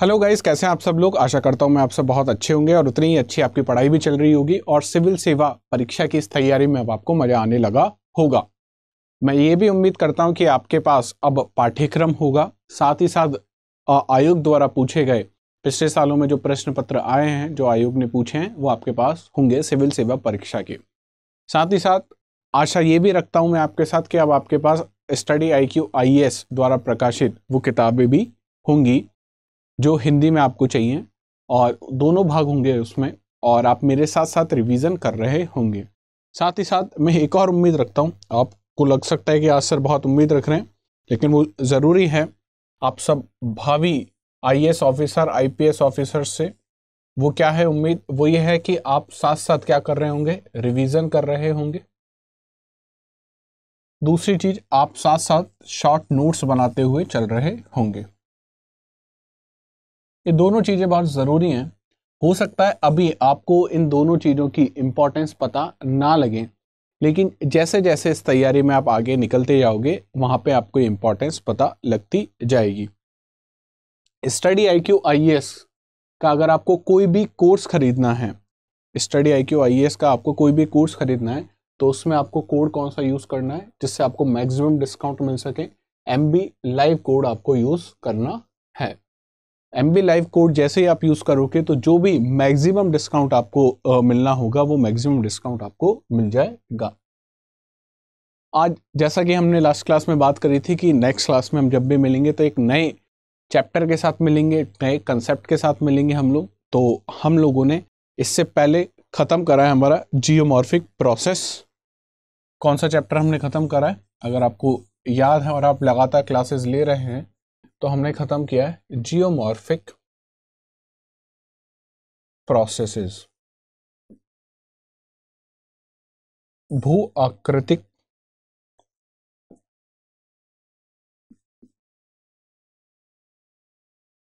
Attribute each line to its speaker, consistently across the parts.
Speaker 1: Hello guys कैसे हैं आप सब लोग? आशा करता हूँ मैं आप सब बहुत अच्छे होंगे और उतनी ही अच्छी आपकी पढ़ाई भी चल रही होगी और सिविल सेवा परीक्षा की इस तैयारी में अब आपको मज़ा आने लगा होगा। मैं ये भी उम्मीद करता हूँ कि आपके पास अब पाठ्यक्रम होगा, साथ ही साथ आयोग द्वारा पूछे गए पिछले सालों में जो प्रश्न पत्र आए हैं, जो आयोग ने पूछे हैं, वो आपके पास होंगे सिविल सेवा परीक्षा के। साथ ही साथ, आशा ये भी रखता हूँ मैं आपके साथ कि अब आपके पास स्टडी आई क्यू आई द्वारा प्रकाशित वो किताबें भी होंगी। जो हिंदी में आपको चाहिए, और दोनों भाग होंगे उसमें, और आप मेरे साथ साथ रिवीजन कर रहे होंगे। साथ ही साथ मैं एक और उम्मीद रखता हूँ, आपको लग सकता है कि आज सर बहुत उम्मीद रख रहे हैं, लेकिन वो ज़रूरी है, आप सब भावी आईएएस ऑफिसर आईपीएस ऑफिसर से, वो क्या है उम्मीद? वो ये है कि आप साथ साथ क्या कर रहे होंगे? रिवीजन कर रहे होंगे। दूसरी चीज़, आप साथ साथ शॉर्ट नोट्स बनाते हुए चल रहे होंगे। ये दोनों चीज़ें बहुत ज़रूरी हैं। हो सकता है अभी आपको इन दोनों चीज़ों की इम्पोर्टेंस पता ना लगे, लेकिन जैसे जैसे इस तैयारी में आप आगे निकलते जाओगे, वहाँ पे आपको इम्पोर्टेंस पता लगती जाएगी। Study I Q I S का अगर आपको कोई भी कोर्स खरीदना है, study I Q I S का आपको कोई भी कोर्स खरीदना है तो उसमें आपको कोड कौन सा यूज़ करना है, जिससे आपको मैक्सिमम डिस्काउंट मिल सके एम बी लाइव कोड आपको यूज़ करना है। एम बी लाइव कोड जैसे ही आप यूज़ करोगे तो जो भी मैक्सिमम डिस्काउंट आपको आ, मिलना होगा वो मैक्सिमम डिस्काउंट आपको मिल जाएगा। आज जैसा कि हमने लास्ट क्लास में बात करी थी कि नेक्स्ट क्लास में हम जब भी मिलेंगे तो एक नए चैप्टर के साथ मिलेंगे नए कंसेप्ट के साथ मिलेंगे हम लोग। तो हम लोगों ने इससे पहले ख़त्म करा है हमारा जियोमॉर्फिक प्रोसेस कौन सा चैप्टर हमने ख़त्म करा है? अगर आपको याद है और आप लगातार क्लासेस ले रहे हैं तो हमने ख़त्म किया है जियोमॉर्फिक प्रोसेसेस भू आकृतिक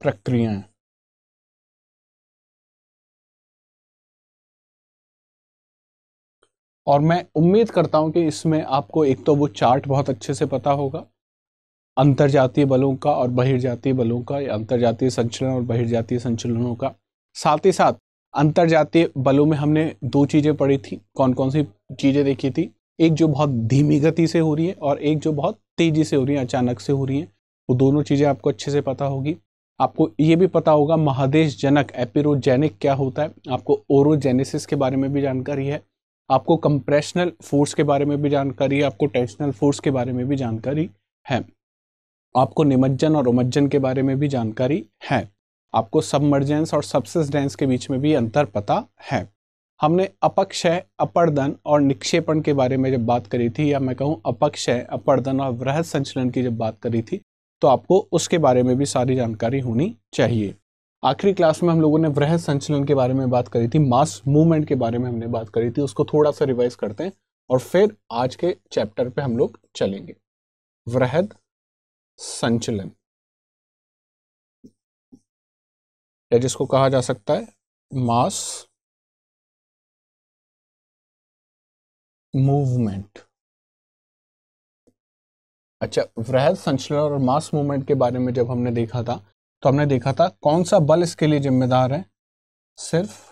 Speaker 1: प्रक्रियाएँ। और मैं उम्मीद करता हूँ कि इसमें आपको एक तो वो चार्ट बहुत अच्छे से पता होगा अंतरजातीय बलों का और बहिर्जातीय बलों का, या अंतरजातीय संचलन और बहिर्जातीय संचलनों का। साथ ही साथ, अंतरजातीय बलों में हमने दो चीज़ें पढ़ी थी। कौन कौन सी चीज़ें देखी थी? एक जो बहुत धीमी गति से हो रही है और एक जो बहुत तेज़ी से हो रही है, अचानक से हो रही है। वो दोनों चीज़ें आपको अच्छे से पता होगी। आपको ये भी पता होगा महादेश जनक एपिरोजेनिक क्या होता है। आपको ओरोजेनेसिस के बारे में भी जानकारी है। आपको कंप्रेशनल फोर्स के बारे में भी जानकारी है। आपको टेंशनल फोर्स के बारे में भी जानकारी है। आपको निमज्जन और उमज्जन के बारे में भी जानकारी है। आपको सबमर्जेंस और सबसिस्डेंस के बीच में भी अंतर पता है। हमने अपक्षय, अपर्दन और निक्षेपण के बारे में जब बात करी थी या मैं कहूँ अपक्षय, अपर्दन और वृहद संचलन की जब बात करी थी तो आपको उसके बारे में भी सारी जानकारी होनी चाहिए। आखिरी क्लास में हम लोगों ने वृहद संचलन के बारे में बात करी थी मास मूवमेंट के बारे में हमने बात करी थी, उसको थोड़ा सा रिवाइज करते हैं और फिर आज के चैप्टर पे हम लोग चलेंगे। वृहद संचलन। या जिसको कहा जा सकता है, मास मूवमेंट। अच्छा वृहद संचलन और मास मूवमेंट के बारे में जब हमने देखा था तो हमने देखा था कौन सा बल इसके लिए जिम्मेदार है? सिर्फ़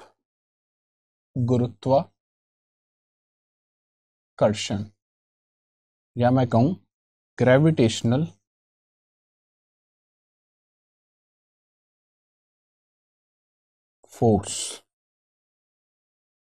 Speaker 1: गुरुत्वाकर्षण या मैं कहूँ ग्रेविटेशनल फोर्स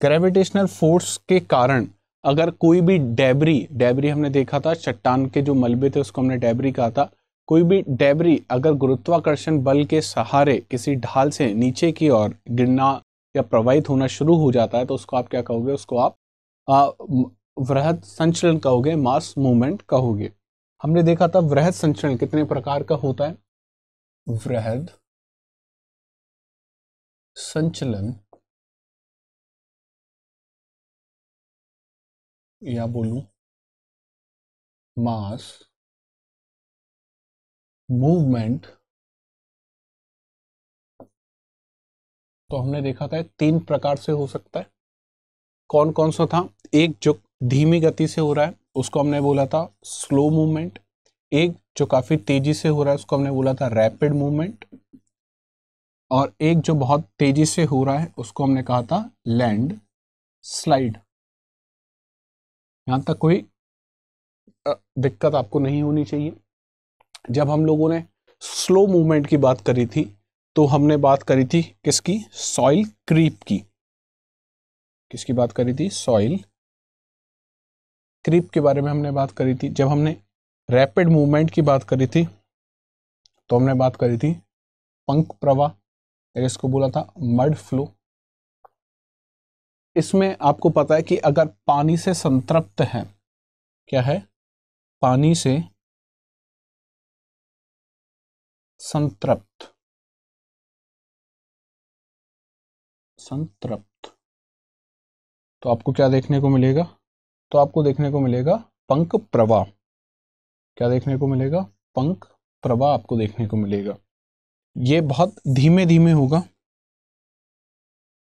Speaker 1: ग्रेविटेशनल फोर्स के कारण अगर कोई भी डेबरी डेबरी हमने देखा था, चट्टान के जो मलबे थे उसको हमने डेबरी कहा था। कोई भी डेबरी अगर गुरुत्वाकर्षण बल के सहारे किसी ढाल से नीचे की ओर गिरना या प्रवाहित होना शुरू हो जाता है तो उसको आप क्या कहोगे? उसको आप वृहद संचलन कहोगे, मास मूवमेंट कहोगे। हमने देखा था वृहद संचलन कितने प्रकार का होता है? वृहद संचलन या बोलूँ, मास मूवमेंट तो हमने देखा था तीन प्रकार से हो सकता है। कौन कौन सा था? एक जो धीमी गति से हो रहा है, उसको हमने बोला था स्लो मूवमेंट एक जो काफ़ी तेज़ी से हो रहा है, उसको हमने बोला था रैपिड मूवमेंट और एक जो बहुत तेज़ी से हो रहा है, उसको हमने कहा था लैंड स्लाइड यहाँ तक कोई दिक्कत आपको नहीं होनी चाहिए। जब हम लोगों ने स्लो मूवमेंट की बात करी थी तो हमने बात करी थी किसकी? सॉइल क्रीप की। किसकी बात करी थी? सॉइल क्रीप के बारे में हमने बात करी थी। जब हमने रैपिड मूवमेंट की बात करी थी तो हमने बात करी थी पंख प्रवाह। इसको बोला था मड फ्लो, इसमें आपको पता है कि अगर पानी से संतृप्त है, क्या है? पानी से संतृप्त। संतृप्त। तो आपको क्या देखने को मिलेगा? तो आपको देखने को मिलेगा पंख प्रवाह। क्या देखने को मिलेगा? पंख प्रवाह आपको देखने को मिलेगा। ये बहुत धीमे धीमे होगा।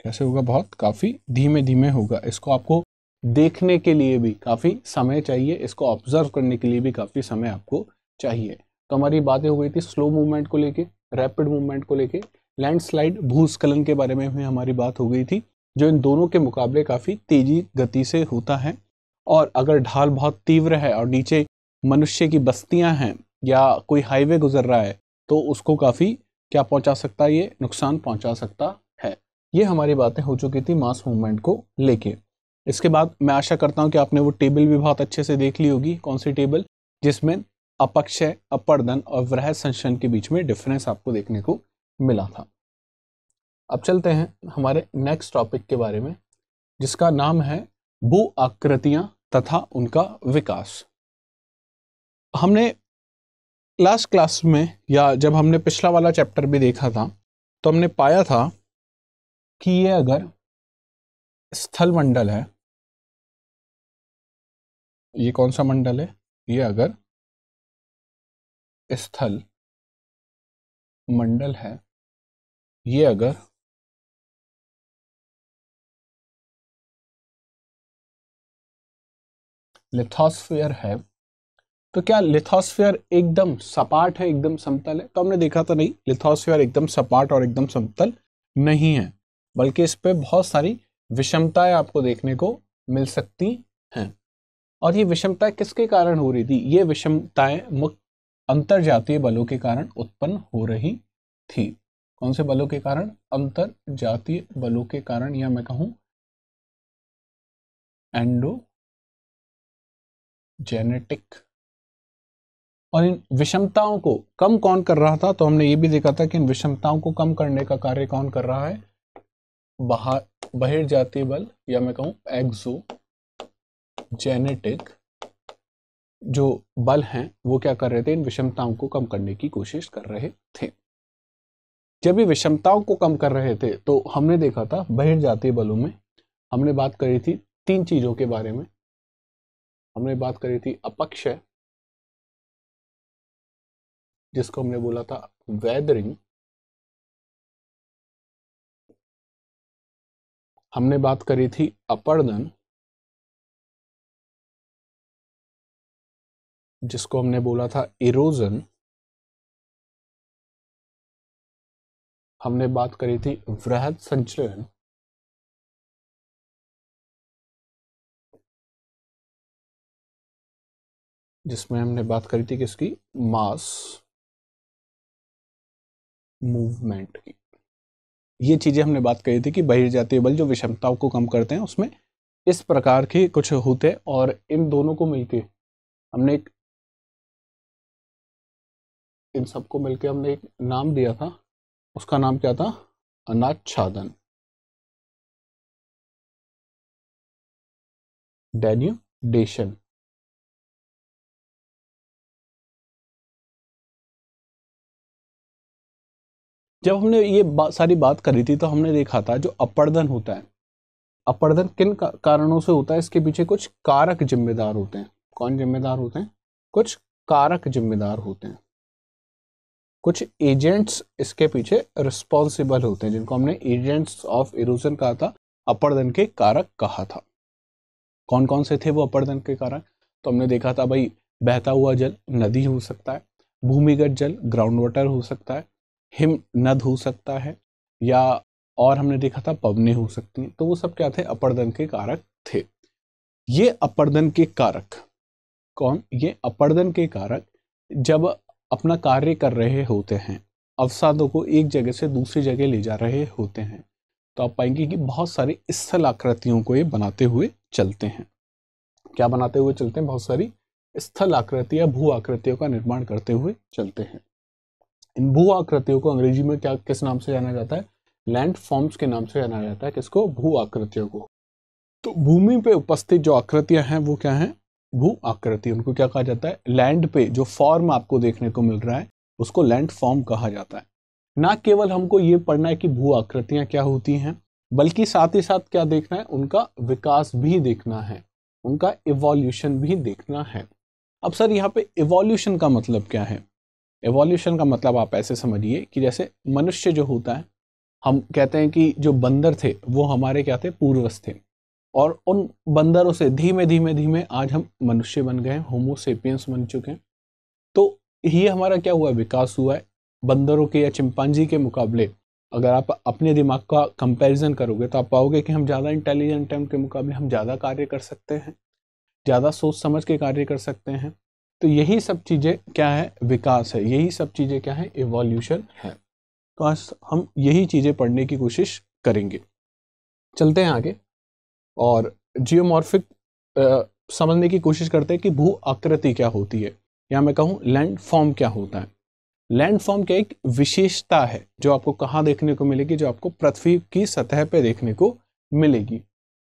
Speaker 1: कैसे होगा? बहुत काफ़ी धीमे धीमे होगा। इसको आपको देखने के लिए भी काफ़ी समय चाहिए। इसको ऑब्ज़र्व करने के लिए भी काफ़ी समय आपको चाहिए। तो हमारी बातें हो गई थी स्लो मूवमेंट को लेके रैपिड मूवमेंट को लेके। लैंडस्लाइड भूस्खलन के बारे में भी हमारी बात हो गई थी, जो इन दोनों के मुकाबले काफ़ी तेज़ी गति से होता है। और अगर ढाल बहुत तीव्र है और नीचे मनुष्य की बस्तियाँ हैं या कोई हाईवे गुजर रहा है तो उसको काफ़ी क्या पहुँचा सकता है, ये नुकसान पहुँचा सकता है। ये हमारी बातें हो चुकी थी मास मूवमेंट को लेके। इसके बाद मैं आशा करता हूँ कि आपने वो टेबल भी बहुत अच्छे से देख ली होगी, कौन सी टेबल, जिसमें अपक्षय अपर्दन और वृह संशन के बीच में डिफरेंस आपको देखने को मिला था। अब चलते हैं हमारे नेक्स्ट टॉपिक के बारे में, जिसका नाम है भू आकृतियाँ तथा उनका विकास। हमने लास्ट क्लास में या जब हमने पिछला वाला चैप्टर भी देखा था तो हमने पाया था कि ये अगर स्थल मंडल है, ये कौन सा मंडल है? ये अगर स्थल मंडल है, ये अगर लिथोस्फियर है तो क्या लिथोस्फियर एकदम सपाट है, एकदम समतल है? तो हमने देखा तो नहीं, लिथोस्फियर एकदम सपाट और एकदम समतल नहीं है, बल्कि इस पर बहुत सारी विषमताएँ आपको देखने को मिल सकती हैं। और ये विषमताएँ किसके कारण हो रही थी? ये विषमताएँ मुख्य अंतर जातीय बलों के कारण उत्पन्न हो रही थी। कौन से बलों के कारण? अंतर जातीय बलों के कारण, या मैं कहूँ एंडो जेनेटिक और इन विषमताओं को कम कौन कर रहा था? तो हमने ये भी देखा था कि इन विषमताओं को कम करने का कार्य कौन कर रहा है? बाहर बहिर्जातीय बल, या मैं कहूँ एक्सो जेनेटिक जो बल हैं, वो क्या कर रहे थे? इन विषमताओं को कम करने की कोशिश कर रहे थे। जब ये विषमताओं को कम कर रहे थे तो हमने देखा था बहिर बहिर्जातीय बलों में हमने बात करी थी तीन चीज़ों के बारे में। हमने बात करी थी अपक्षय जिसको हमने बोला था वेदरिंग, हमने बात करी थी अपर्दन जिसको हमने बोला था इरोजन हमने बात करी थी वृहद संचलन जिसमें हमने बात करी थी किसकी? मास। मूवमेंट की ये चीज़ें हमने बात करी थी कि बहिर्जातीय बल जो विषमताओं को कम करते हैं, उसमें इस प्रकार के कुछ होते और इन दोनों को मिलके हमने एक इन सबको मिलकर हमने एक नाम दिया था। उसका नाम क्या था? अनाच्छादन। डेन्यूडेशन जब हमने ये बा, सारी बात करी थी तो हमने देखा था जो अपर्दन होता है। अपर्दन किन कारणों से होता है? इसके पीछे कुछ कारक जिम्मेदार होते हैं। कौन जिम्मेदार होते हैं? कुछ कारक जिम्मेदार होते हैं। कुछ एजेंट्स इसके पीछे रिस्पॉन्सिबल होते हैं जिनको हमने एजेंट्स ऑफ़ इरोजन कहा था अपर्दन के कारक कहा था। कौन कौन से थे वो अपर्दन के कारक? तो हमने देखा था भाई बहता हुआ जल नदी हो सकता है भूमिगत जल ग्राउंड वाटर हो सकता है हिम नद हो सकता है, या और हमने देखा था पवने हो सकती हैं। तो वो सब क्या थे? अपर्दन के कारक थे। ये अपर्दन के कारक कौन? ये अपर्दन के कारक जब अपना कार्य कर रहे होते हैं, अवसादों को एक जगह से दूसरी जगह ले जा रहे होते हैं तो आप पाएँगे कि बहुत सारी स्थल आकृतियों को ये बनाते हुए चलते हैं। क्या बनाते हुए चलते हैं? बहुत सारी स्थल आकृति या भू आकृतियों का निर्माण करते हुए चलते हैं। इन भू आकृतियों को अंग्रेज़ी में क्या, किस नाम से जाना जाता है? लैंड फॉर्म्स के नाम से जाना जाता है किसको? भू आकृतियों को। तो भूमि पे उपस्थित जो आकृतियाँ हैं, वो क्या हैं? भू आकृति, उनको क्या कहा जाता है? लैंड पे जो फॉर्म आपको देखने को मिल रहा है, उसको लैंड फॉर्म कहा जाता है। ना केवल हमको ये पढ़ना है कि भू आकृतियाँ क्या होती हैं, बल्कि साथ ही साथ क्या देखना है? उनका विकास भी देखना है, उनका इवोल्यूशन भी देखना है। अब सर, यहाँ पे इवोल्यूशन का मतलब क्या है? एवोल्यूशन का मतलब आप ऐसे समझिए कि जैसे मनुष्य जो होता है, हम कहते हैं कि जो बंदर थे, वो हमारे क्या थे? पूर्वज थे। और उन बंदरों से धीमे धीमे धीमे आज हम मनुष्य बन गए होमोसेपियंस बन चुके हैं। तो ये हमारा क्या हुआ? विकास हुआ है। बंदरों के या चिंपांजी के मुकाबले, अगर आप अपने दिमाग का कंपैरिजन करोगे तो आप पाओगे कि हम ज़्यादा इंटेलिजेंट हैं, उनके मुकाबले हम ज़्यादा कार्य कर सकते हैं, ज़्यादा सोच समझ के कार्य कर सकते हैं। तो यही सब चीज़ें क्या है? विकास है। यही सब चीज़ें क्या है? इवोल्यूशन है। तो आज हम यही चीज़ें पढ़ने की कोशिश करेंगे। चलते हैं आगे और जियोमॉर्फिक समझने की कोशिश करते हैं कि भू आकृति क्या होती है। या मैं कहूँ लैंड फॉर्म क्या होता है? लैंड फॉर्म क्या एक विशेषता है जो आपको कहाँ देखने को मिलेगी? जो आपको पृथ्वी की सतह पे देखने को मिलेगी।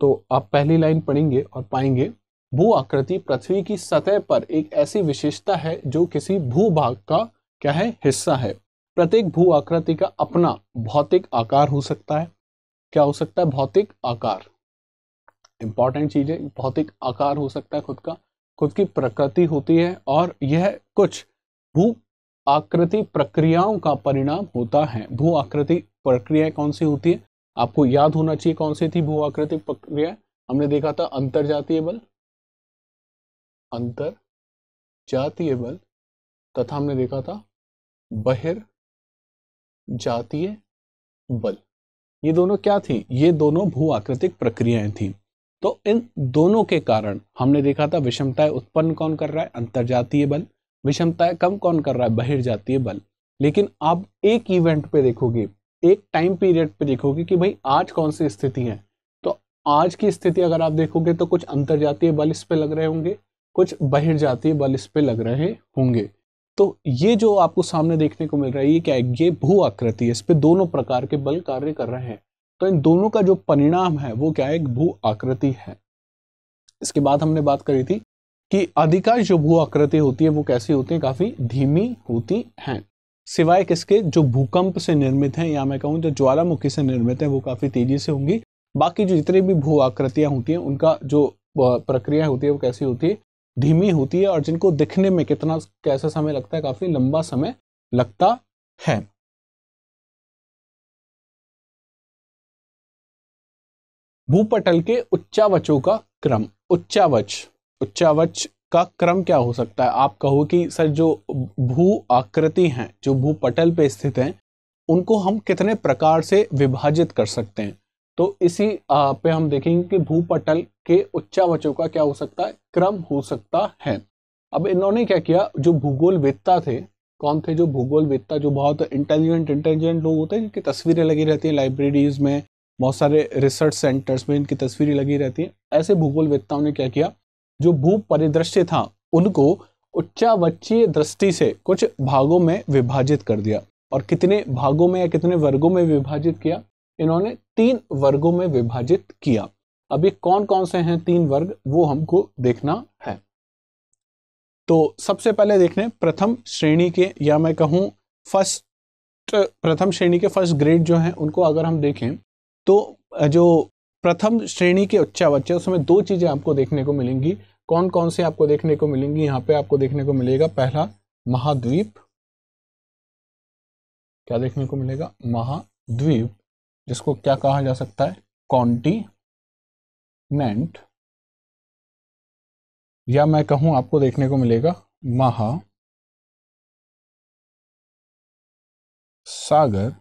Speaker 1: तो आप पहली लाइन पढ़ेंगे और पाएँगे भू आकृति पृथ्वी की सतह पर एक ऐसी विशेषता है जो किसी भूभाग का, क्या है, हिस्सा है। प्रत्येक भू आकृति का अपना भौतिक आकार हो सकता है। क्या हो सकता है? भौतिक आकार। इंपॉर्टेंट चीज़ है, भौतिक आकार हो सकता है खुद का। खुद की प्रकृति होती है और यह कुछ भू आकृति प्रक्रियाओं का परिणाम होता है। भू आकृति प्रक्रियाएँ कौन सी होती है? आपको याद होना चाहिए कौन सी थी भू आकृति प्रक्रिया? हमने देखा था अंतर जातीय बल। अंतर, जातीय बल, तथा हमने देखा था, बहिर, जातीय बल। ये दोनों क्या थी? ये दोनों भू आकृतिक प्रक्रियाएँ थी। तो इन दोनों के कारण हमने देखा था विषमताएँ उत्पन्न कौन कर रहा है? अंतरजातीय बल। विषमताएँ कम कौन कर रहा है? बहिर्जातीय बल। लेकिन आप एक इवेंट पे देखोगे, एक टाइम पीरियड पे देखोगे कि भाई आज कौन सी स्थिति है? तो आज की स्थिति अगर आप देखोगे तो कुछ अंतरजातीय बल इस पे लग रहे होंगे। कुछ बहिर्जातीय बल इस पे लग रहे होंगे। तो ये जो आपको सामने देखने को मिल रहा है, ये क्या है? ये भू आकृति है। इस पर दोनों प्रकार के बल कार्य कर रहे हैं। तो इन दोनों का जो परिणाम है, वो क्या है? एक भू आकृति है। इसके बाद हमने बात करी थी कि अधिकांश जो भू आकृति होती है, वो कैसी होती है? काफ़ी धीमी होती हैं। सिवाय किसके, जो भूकंप से निर्मित हैं, या मैं कहूँ जो ज्वालामुखी से निर्मित है, वो काफ़ी तेज़ी से होंगी। बाकी जो जितनी भी भू आकृतियाँ होती हैं, उनका जो प्रक्रिया होती है, वो कैसी होती है? धीमी होती है और जिनको दिखने में कितना कैसा समय लगता है, काफ़ी लंबा समय लगता है। भूपटल के उच्चावचों का क्रम, उच्चावच उच्चावच का क्रम क्या हो सकता है? आप कहो कि, सर, जो भू आकृति हैं, जो भूपटल पे स्थित हैं, उनको हम कितने प्रकार से विभाजित कर सकते हैं? तो इसी पे हम देखेंगे कि भूपटल के उच्चावचों का क्या हो सकता है, क्रम हो सकता है। अब इन्होंने क्या किया, जो भूगोल वेत्ता थे, कौन थे जो भूगोल वेत्ता जो बहुत इंटेलिजेंट इंटेलिजेंट लोग होते हैं, जिनकी तस्वीरें लगी रहती हैं लाइब्रेरीज में, बहुत सारे रिसर्च सेंटर्स में इनकी तस्वीरें लगी रहती हैं, ऐसे भूगोल वेत्ताओं ने क्या किया, जो भू परिदृश्य था, उनको उच्चावचीय दृष्टि से कुछ भागों में विभाजित कर दिया। और कितने भागों में या कितने वर्गों में विभाजित किया इन्होंने तीन वर्गों में विभाजित किया। अभी कौन कौन से हैं तीन वर्ग, वो हमको देखना है। तो सबसे पहले देखने, प्रथम श्रेणी के, या मैं कहूँ फ़र्स्ट प्रथम श्रेणी के फ़र्स्ट ग्रेड जो हैं, उनको अगर हम देखें तो जो प्रथम श्रेणी के उच्चा बच्चे उसमें दो चीज़ें आपको देखने को मिलेंगी। कौन कौन से आपको देखने को मिलेंगी? यहाँ पे आपको देखने को मिलेगा, पहला, महाद्वीप। क्या देखने को मिलेगा? महाद्वीप। जिसको क्या कहा जा सकता है? कॉन्टिनेंट या मैं कहूँ, आपको देखने को मिलेगा, महा सागर,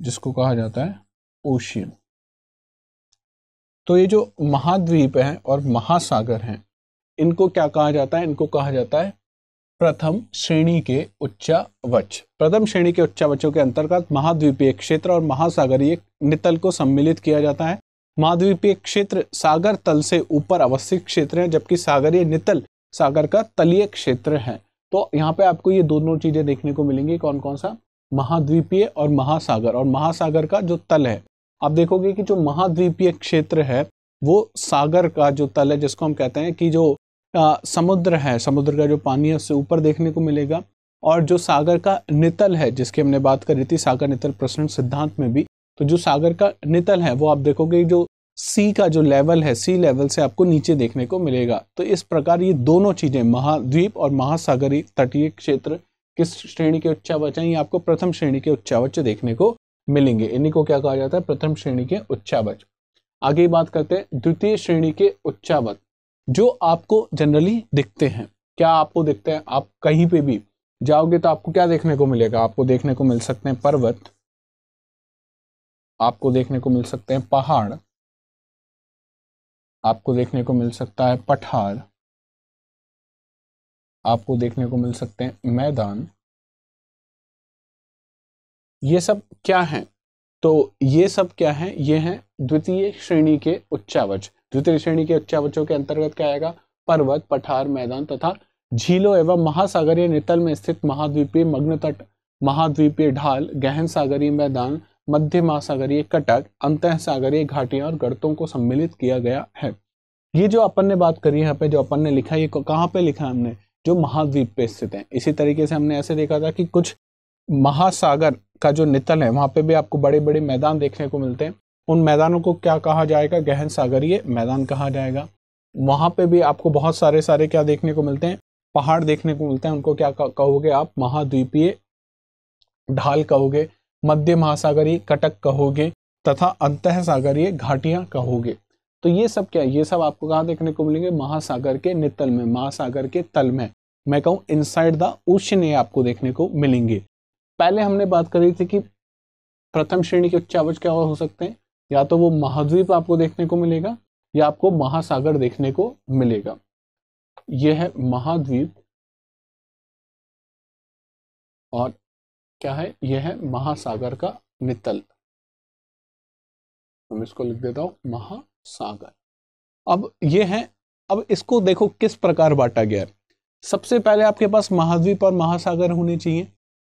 Speaker 1: जिसको कहा जाता है ओशियन तो ये जो महाद्वीप है और महासागर हैं, इनको क्या कहा जाता है? इनको कहा जाता है प्रथम श्रेणी के उच्चावच। प्रथम श्रेणी के उच्चावचों के अंतर्गत महाद्वीपीय क्षेत्र और महासागरीय नितल को सम्मिलित किया जाता है। महाद्वीपीय क्षेत्र सागर तल से ऊपर अवस्थित क्षेत्र है, जबकि सागरीय नितल सागर का तलीय क्षेत्र है। तो यहाँ पे आपको ये दोनों चीज़ें देखने को मिलेंगी कौन कौन सा? महाद्वीपीय और महासागर। और महासागर का जो तल है, आप देखोगे कि जो महाद्वीपीय क्षेत्र है, वो सागर का जो तल है, जिसको हम कहते हैं कि जो आ, समुद्र है समुद्र का जो पानी है उससे ऊपर देखने को मिलेगा। और जो सागर का नितल है जिसकी हमने बात करी थी सागर नितल प्रसरण सिद्धांत में भी तो जो सागर का नितल है वो आप देखोगे जो सी का जो लेवल है सी लेवल से आपको नीचे देखने को मिलेगा। तो इस प्रकार ये दोनों चीज़ें महाद्वीप और महासागरी तटीय क्षेत्र किस श्रेणी के उच्चावच हैं ये आपको प्रथम श्रेणी के उच्चावच देखने को मिलेंगे। इन्हीं को क्या कहा जाता है? प्रथम श्रेणी के उच्चावच। आगे बात करते हैं द्वितीय श्रेणी के उच्चावच। जो आपको जनरली दिखते हैं। क्या आपको दिखते हैं? आप कहीं पे भी जाओगे तो आपको क्या देखने को मिलेगा? आपको देखने को मिल सकते हैं पर्वत। आपको देखने को मिल सकते हैं पहाड़। आपको देखने को मिल सकता है पठार। आपको देखने को मिल सकते हैं मैदान। ये सब क्या है? तो ये सब क्या है? ये है द्वितीय श्रेणी के उच्चावच। द्वितीय श्रेणी के उच्चावचों के अंतर्गत क्या आएगा? पर्वत, पठार, मैदान तथा झीलों एवं महासागरीय नितल में स्थित महाद्वीपीय मग्न तट महाद्वीपीय ढाल, गहन सागरीय मैदान, मध्य महासागरीय कटक अंत सागरीय घाटियाँ और गर्तों को सम्मिलित किया गया है। ये जो अपन ने बात करी यहाँ पे, जो अपन ने लिखा ये कहाँ पे लिखा है हमने? जो महाद्वीप पे स्थित है। इसी तरीके से हमने ऐसे देखा था कि कुछ महासागर का जो नितल है, वहाँ पे भी आपको बड़े बड़े मैदान देखने को मिलते हैं। उन मैदानों को क्या कहा जाएगा? गहन सागरीय मैदान कहा जाएगा। वहाँ पे भी आपको बहुत सारे सारे क्या देखने को मिलते हैं? पहाड़ देखने को मिलते हैं। उनको क्या कहोगे आप? महाद्वीपीय ढाल कहोगे, मध्य महासागरीय कटक कहोगे, तथा अंत सागरीय घाटियाँ कहोगे। तो ये सब क्या है? ये सब आपको कहाँ देखने को मिलेंगे? महासागर के नितल में, महासागर के तल में। मैं कहूँ इनसाइड द ओशन आपको देखने को मिलेंगे। पहले हमने बात करी थी कि प्रथम श्रेणी के उच्चावच क्या हो सकते हैं? या तो वो महाद्वीप आपको देखने को मिलेगा, या आपको महासागर देखने को मिलेगा। यह है महाद्वीप और क्या है? यह है महासागर का नितल। हम इसको लिख देता हूँ, महासागर। अब ये है, अब इसको देखो किस प्रकार बांटा गया है। सबसे पहले आपके पास महाद्वीप और महासागर होने चाहिए,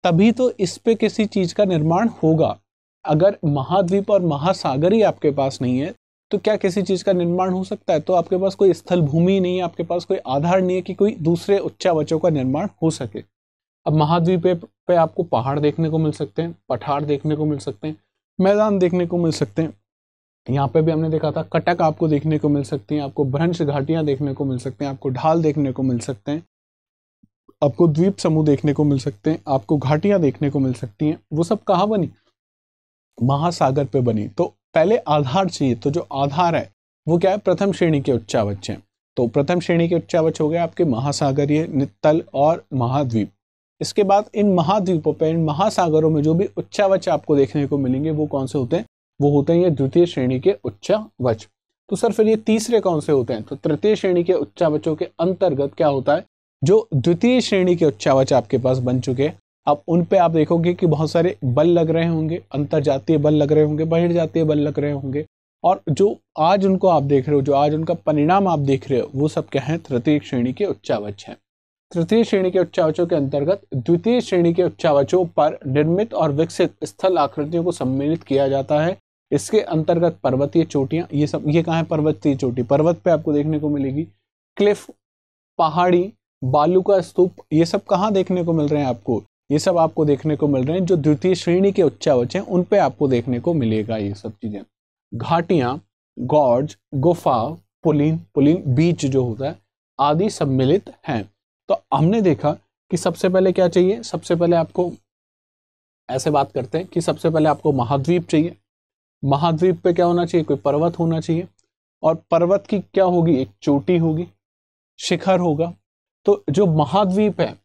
Speaker 1: तभी तो इस पे किसी चीज़ का निर्माण होगा। अगर महाद्वीप और महासागर ही आपके पास नहीं है तो क्या किसी चीज़ का निर्माण हो सकता है? तो आपके पास कोई स्थल भूमि नहीं है आपके पास कोई आधार नहीं है कि कोई दूसरे उच्चावचों का निर्माण हो सके। अब महाद्वीप पे, आपको पहाड़ देखने को मिल सकते हैं पठार देखने को मिल सकते हैं मैदान देखने को मिल सकते हैं। यहाँ पे भी हमने देखा था कटक आपको देखने को मिल सकती हैं आपको भ्रंश घाटियाँ देखने को मिल सकते हैं आपको ढाल देखने को मिल सकते हैं आपको द्वीप समूह देखने को मिल सकते हैं आपको घाटियाँ देखने को मिल सकती हैं वो सब कहाँ बनी महासागर पे बनी। तो पहले आधार चाहिए तो जो आधार है, वो क्या है? प्रथम श्रेणी के उच्चावच हैं। तो प्रथम श्रेणी के उच्चावच हो गए आपके महासागरीय, नित्तल और महाद्वीप। इसके बाद इन महाद्वीपों पर इन महासागरों में जो भी उच्चावच आपको देखने को मिलेंगे, वो कौन से होते हैं? वो होते हैं ये द्वितीय श्रेणी के उच्चावच तो सर, फिर ये तीसरे कौन से होते हैं? तो तृतीय श्रेणी के उच्चावचों के अंतर्गत क्या होता है? जो द्वितीय श्रेणी के उच्चावच आपके पास बन चुके हैं अब उन पे आप देखोगे कि बहुत सारे बल लग रहे होंगे अंतर जातीय बल लग रहे होंगे, बहिर्जातीय बल लग रहे होंगे। और जो आज उनको आप देख रहे हो, जो आज उनका परिणाम आप देख रहे हो, वो सब क्या है? तृतीय श्रेणी के उच्चावच हैं। तृतीय श्रेणी के उच्चावचों के अंतर्गत द्वितीय श्रेणी के उच्चावचों पर निर्मित और विकसित स्थल आकृतियों को सम्मिलित किया जाता है। इसके अंतर्गत पर्वतीय चोटियाँ, ये सब, ये कहा है? पर्वतीय चोटी, पर्वत पे आपको देखने को मिलेगी। क्लिफ, पहाड़ी, बालू का स्तूप, ये सब कहाँ देखने को मिल रहे हैं आपको? ये सब आपको देखने को मिल रहे हैं, जो द्वितीय श्रेणी के उच्चावच हैं, उन पे आपको देखने को मिलेगा ये सब चीज़ें। घाटियाँ, गॉर्ज, गुफा, पुलिन पुलिन, बीच जो होता है, आदि सम्मिलित हैं। तो हमने देखा कि सबसे पहले क्या चाहिए? सबसे पहले आपको ऐसे बात करते हैं कि सबसे पहले आपको महाद्वीप चाहिए। महाद्वीप पे क्या होना चाहिए? कोई पर्वत होना चाहिए। और पर्वत की क्या होगी? एक चोटी होगी, शिखर होगा। तो जो महाद्वीप है,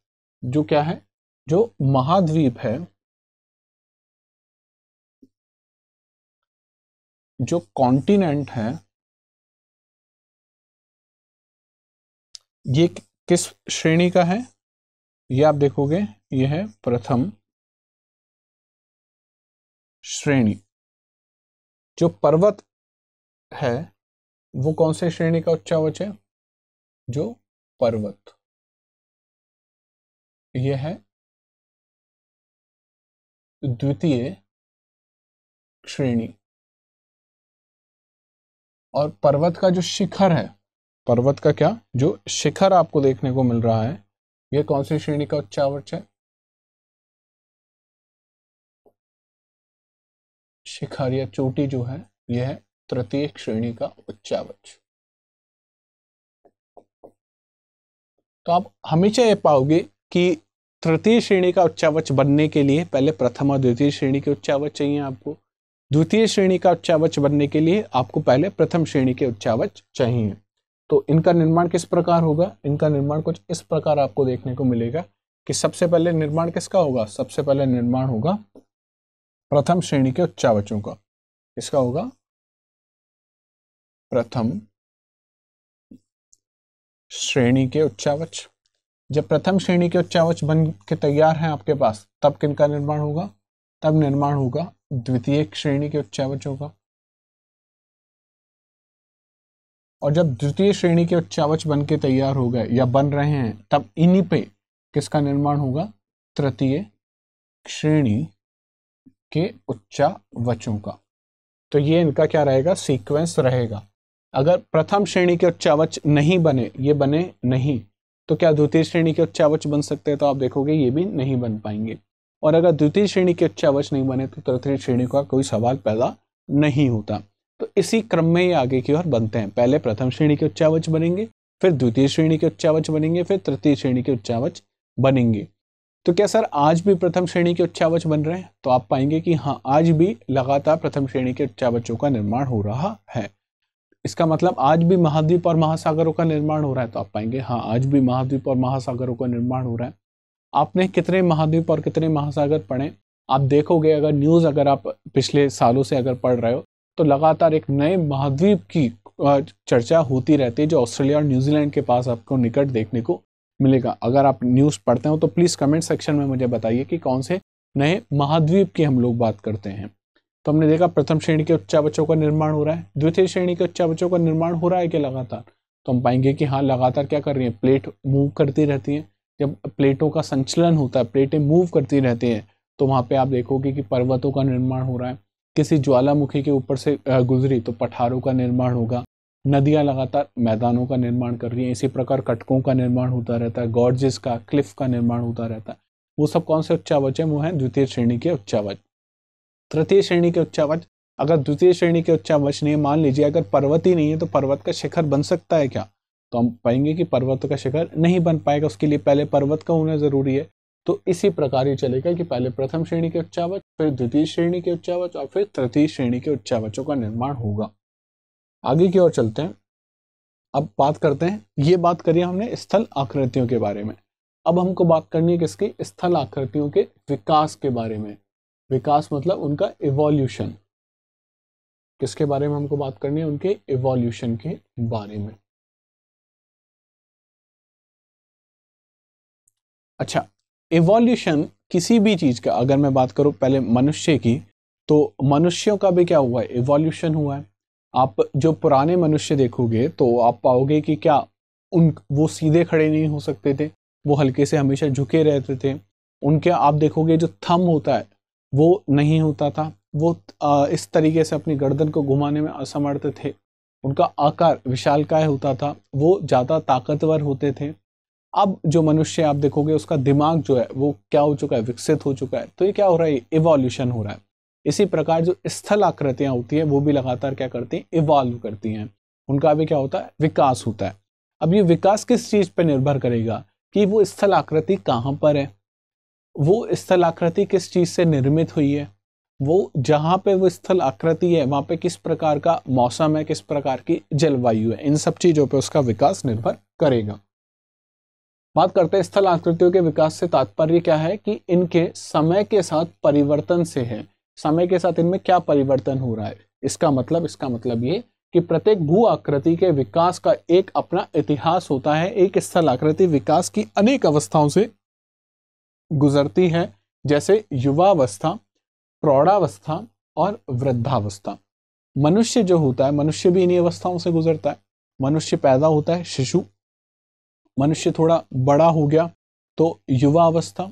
Speaker 1: जो क्या है? जो महाद्वीप है, जो कॉन्टिनेंट है, ये किस श्रेणी का है? ये आप देखोगे, ये है प्रथम श्रेणी। जो पर्वत है, वो कौन से श्रेणी का उच्चावच है? जो पर्वत। यह है द्वितीय श्रेणी। और पर्वत का जो शिखर है, पर्वत का क्या? जो शिखर आपको देखने को मिल रहा है यह कौन सी श्रेणी का उच्चावच है? शिखर या चोटी जो है यह है तृतीय श्रेणी का उच्चावच तो आप हमेशा ये पाओगे कि तृतीय श्रेणी का उच्चावच बनने के लिए, पहले प्रथम और द्वितीय श्रेणी के उच्चावच चाहिए आपको। द्वितीय श्रेणी का उच्चावच बनने के लिए आपको पहले प्रथम श्रेणी के उच्चावच चाहिए। तो इनका निर्माण किस प्रकार होगा? इनका निर्माण कुछ इस प्रकार आपको देखने को मिलेगा कि सबसे पहले निर्माण किसका होगा? सबसे पहले निर्माण होगा प्रथम श्रेणी के उच्चावचों का। किसका होगा? प्रथम श्रेणी के उच्चावच। जब प्रथम श्रेणी के उच्चावच बन के तैयार हैं आपके पास, तब किनका निर्माण होगा? तब निर्माण होगा, द्वितीय श्रेणी के उच्चावचों का और जब द्वितीय श्रेणी के उच्चावच बन के तैयार हो गए या बन रहे हैं, तब इन्हीं पे किसका निर्माण होगा? तृतीय श्रेणी के उच्चावचों का। तो ये इनका क्या रहेगा? सीक्वेंस रहेगा। अगर प्रथम श्रेणी के उच्चावच नहीं बने, ये बने नहीं तो क्या द्वितीय श्रेणी के उच्चावच बन सकते हैं? तो आप देखोगे ये भी नहीं बन पाएँगे। और अगर द्वितीय श्रेणी के उच्चावच नहीं बने तो तृतीय श्रेणी का कोई सवाल पैदा नहीं होता। तो इसी क्रम में ये आगे की ओर बनते हैं। पहले प्रथम श्रेणी के उच्चावच बनेंगे, फिर द्वितीय श्रेणी के उच्चावच बनेंगे, फिर तृतीय श्रेणी के उच्चावच बनेंगे। तो क्या सर, आज भी प्रथम श्रेणी के उच्चावच बन रहे हैं? तो आप पाएँगे कि हाँ आज भी लगातार प्रथम श्रेणी के उच्चावचों का निर्माण हो रहा है। इसका मतलब आज भी महाद्वीप और महासागरों का निर्माण हो रहा है तो आप पाएँगे हाँ आज भी महाद्वीप और महासागरों का निर्माण हो रहा है। आपने कितने महाद्वीप और कितने महासागर पढ़े? आप देखोगे, अगर न्यूज़ अगर आप पिछले सालों से अगर पढ़ रहे हो तो लगातार एक नए महाद्वीप की चर्चा होती रहती है, जो ऑस्ट्रेलिया और न्यूजीलैंड के पास आपको निकट देखने को मिलेगा। अगर आप न्यूज़ पढ़ते हो तो प्लीज़ कमेंट सेक्शन में मुझे बताइए कि कौन से नए महाद्वीप की हम लोग बात करते हैं। तो हमने देखा प्रथम श्रेणी के उच्चावचों का निर्माण हो रहा है। द्वितीय श्रेणी के उच्चावचों का निर्माण हो रहा है क्या लगातार? तो हम पाएँगे कि हाँ लगातार क्या कर रही है? प्लेट मूव करती रहती हैं। जब प्लेटों का संचलन होता है, प्लेटें मूव करती रहती हैं तो वहाँ पे आप देखोगे कि पर्वतों का निर्माण हो रहा है। किसी ज्वालामुखी के ऊपर से गुजरी तो पठारों का निर्माण होगा। नदियाँ लगातार मैदानों का निर्माण कर रही हैं। इसी प्रकार कटकों का निर्माण होता रहता है, गॉर्जेस का, क्लिफ का निर्माण होता रहता है। वो सब कौन से उच्चावच है वो है द्वितीय श्रेणी के उच्चावच तृतीय श्रेणी के उच्चावच, अगर द्वितीय श्रेणी के उच्चावच नहीं, मान लीजिए अगर पर्वत ही नहीं है तो पर्वत का शिखर बन सकता है क्या? तो हम पाएँगे कि पर्वत का शिखर नहीं बन पाएगा, उसके लिए पहले पर्वत का होना ज़रूरी है। तो इसी प्रकार ही चलेगा कि पहले प्रथम श्रेणी के उच्चावच, फिर द्वितीय श्रेणी के उच्चावच और फिर तृतीय श्रेणी के उच्चावचों का निर्माण होगा। आगे की ओर चलते हैं। अब बात करते हैं। ये बात करिए हमने स्थल आकृतियों के बारे में। अब हमको बात करनी है किसकी? स्थल आकृतियों के विकास के बारे में। विकास मतलब उनका इवोल्यूशन किसके बारे में हमको बात करनी है? उनके इवोल्यूशन के बारे में। अच्छा इवोल्यूशन किसी भी चीज़ का, अगर मैं बात करूँ पहले मनुष्य की तो मनुष्यों का भी क्या हुआ है? इवोल्यूशन हुआ है। आप जो पुराने मनुष्य देखोगे तो आप पाओगे कि क्या उन, वो सीधे खड़े नहीं हो सकते थे। वो हल्के से हमेशा झुके रहते थे। उनके आप देखोगे जो थम होता है वो नहीं होता था। वो इस तरीके से अपनी गर्दन को घुमाने में असमर्थ थे। उनका आकार विशालकाय होता था। वो ज़्यादा ताकतवर होते थे। अब जो मनुष्य आप देखोगे, उसका दिमाग जो है, वो क्या हो चुका है? विकसित हो चुका है। तो ये क्या हो रहा है? इवोल्यूशन हो रहा है। इसी प्रकार जो स्थल आकृतियाँ होती हैं, वो भी लगातार क्या करती हैं? इवॉल्व करती हैं। उनका भी क्या होता है? विकास होता है। अब ये विकास किस चीज़ पर निर्भर करेगा? कि वो स्थल आकृति कहाँ पर है? वो स्थल आकृति किस चीज़ से निर्मित हुई है? वो जहाँ पे वो स्थल आकृति है, वहाँ पे किस प्रकार का मौसम है, किस प्रकार की जलवायु है, इन सब चीज़ों पे उसका विकास निर्भर करेगा। बात करते हैं स्थल आकृतियों के विकास से, तात्पर्य क्या है कि इनके समय के साथ परिवर्तन से है। समय के साथ इनमें क्या परिवर्तन हो रहा है? इसका मतलब इसका मतलब ये कि प्रत्येक भू आकृति के विकास का एक अपना इतिहास होता है, एक स्थल आकृति विकास की अनेक अवस्थाओं से गुजरती है, जैसे युवावस्था, प्रौढ़ावस्था और वृद्धावस्था। मनुष्य जो होता है, मनुष्य भी इन्हीं अवस्थाओं से गुजरता है। मनुष्य पैदा होता है शिशु, मनुष्य थोड़ा बड़ा हो गया तो युवा अवस्था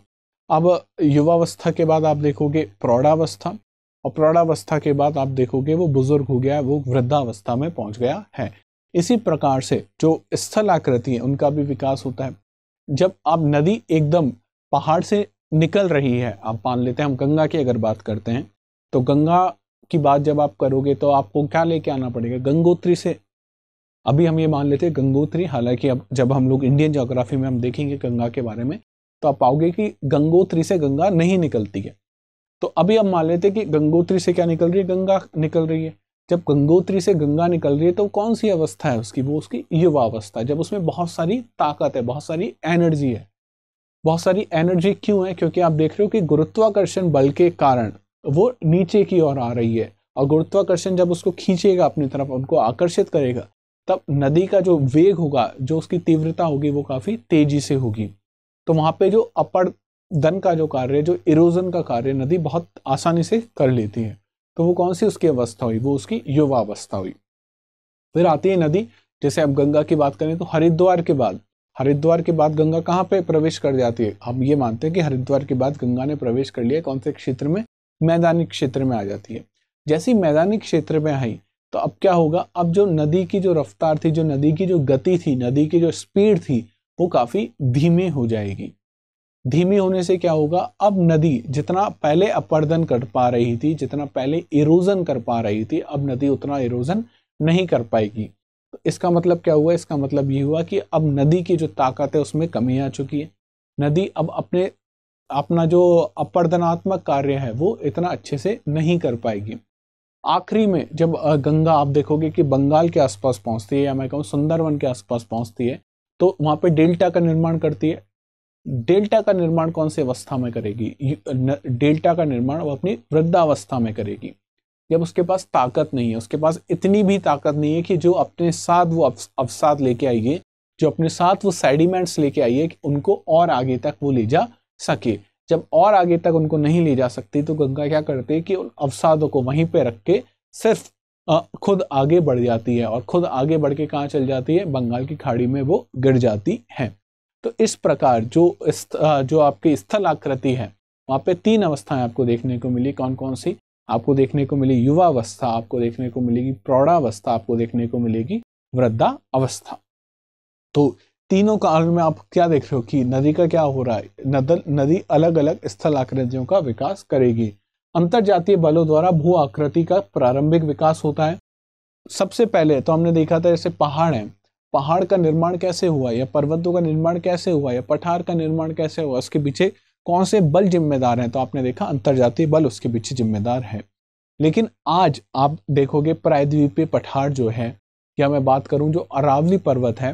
Speaker 1: अब युवावस्था के बाद आप देखोगे प्रौढ़ावस्था, और प्रौढ़ावस्था के बाद आप देखोगे वो बुज़ुर्ग हो गया, वो वृद्धावस्था में पहुँच गया है। इसी प्रकार से जो स्थल आकृति है, उनका भी विकास होता है। जब आप नदी एकदम पहाड़ से निकल रही है। आप मान लेते हैं, हम गंगा की अगर बात करते हैं तो गंगा की बात जब आप करोगे तो आपको क्या लेके आना पड़ेगा? गंगोत्री से। अभी हम ये मान लेते हैं, गंगोत्री, हालाँकि अब जब हम लोग इंडियन जोग्राफी में हम देखेंगे गंगा के बारे में तो आप पाओगे कि गंगोत्री से गंगा नहीं निकलती है। तो अभी हम मान लेते हैं कि गंगोत्री से क्या निकल रही है? गंगा निकल रही है। जब गंगोत्री से गंगा निकल रही है तो कौन सी अवस्था है उसकी? वो उसकी युवा अवस्था जब उसमें बहुत सारी ताकत है, बहुत सारी एनर्जी है। बहुत सारी एनर्जी क्यों है? क्योंकि आप देख रहे हो कि गुरुत्वाकर्षण बल के कारण वो नीचे की ओर आ रही है। और गुरुत्वाकर्षण जब उसको खींचेगा अपनी तरफ़, उनको आकर्षित करेगा, तब नदी का जो वेग होगा, जो उसकी तीव्रता होगी, वो काफ़ी तेज़ी से होगी। तो वहाँ पे जो अपर दन का जो कार्य जो इरोजन का कार्य नदी बहुत आसानी से कर लेती है। तो वो कौन सी उसकी अवस्था हुई? वो उसकी युवा अवस्था हुई। फिर आती है नदी। जैसे अब गंगा की बात करें तो हरिद्वार के बाद हरिद्वार के बाद गंगा कहाँ पे प्रवेश कर जाती है? हम ये मानते हैं कि हरिद्वार के बाद गंगा ने प्रवेश कर लिया कौन से क्षेत्र में? मैदानी क्षेत्र में आ जाती है। जैसी मैदानी क्षेत्र में आई तो अब क्या होगा? अब जो नदी की जो रफ्तार थी, जो नदी की जो गति थी, नदी की जो स्पीड थी, वो काफ़ी धीमे हो जाएगी। धीमी होने से क्या होगा? अब नदी जितना पहले अपर्दन कर पा रही थी, जितना पहले इरोजन कर पा रही थी, अब नदी उतना इरोजन नहीं कर पाएगी। तो इसका मतलब क्या हुआ? इसका मतलब ये हुआ कि अब नदी की जो ताकत है उसमें कमी आ चुकी है। नदी अब अपने, अपना जो अपर्दनात्मक कार्य है, वो इतना अच्छे से नहीं कर पाएगी। आखिरी में जब गंगा, आप देखोगे कि बंगाल के आसपास पहुँचती है या मैं कहूँ सुंदरवन के आसपास पहुँचती है तो वहाँ पे डेल्टा का निर्माण करती है। डेल्टा का निर्माण कौन सी अवस्था में करेगी? डेल्टा का निर्माण वो अपनी वृद्धावस्था में करेगी। जब उसके पास ताकत नहीं है, उसके पास इतनी भी ताकत नहीं है कि जो अपने साथ वो अवसाद लेके आइए जो अपने साथ वो सेडिमेंट्स लेके आइए कि उनको और आगे तक वो ले जा सके। जब और आगे तक उनको नहीं ले जा सकती तो गंगा क्या करती है कि उन अवसादों को वहीं पे रख के सिर्फ़ खुद आगे बढ़ जाती है और खुद आगे बढ़ के कहाँ चल जाती है? बंगाल की खाड़ी में वो गिर जाती है। तो इस प्रकार जो इस जो आपकी स्थल आकृति है, वहाँ पे तीन अवस्थाएँ आपको देखने को मिली कौन कौन सी? आपको देखने को मिली युवा अवस्था आपको देखने को मिलेगी प्रौढ़ावस्था, आपको देखने को मिलेगी वृद्धा अवस्था तो तीनों काल में आप क्या देख रहे हो कि नदी का क्या हो रहा है? नदल नदी अलग अलग स्थल आकृतियों का विकास करेगी। अंतर जातीय बलों द्वारा भू आकृति का प्रारंभिक विकास होता है। सबसे पहले तो हमने देखा था जैसे पहाड़ है। पहाड़ का निर्माण कैसे हुआ? या पर्वतों का निर्माण कैसे हुआ? या पठार का निर्माण कैसे हुआ? उसके पीछे कौन से बल जिम्मेदार हैं? तो आपने देखा अंतरजातीय बल उसके पीछे जिम्मेदार है। लेकिन आज आप देखोगे प्रायद्वीपीय पठार जो है, या मैं बात करूँ जो अरावली पर्वत है,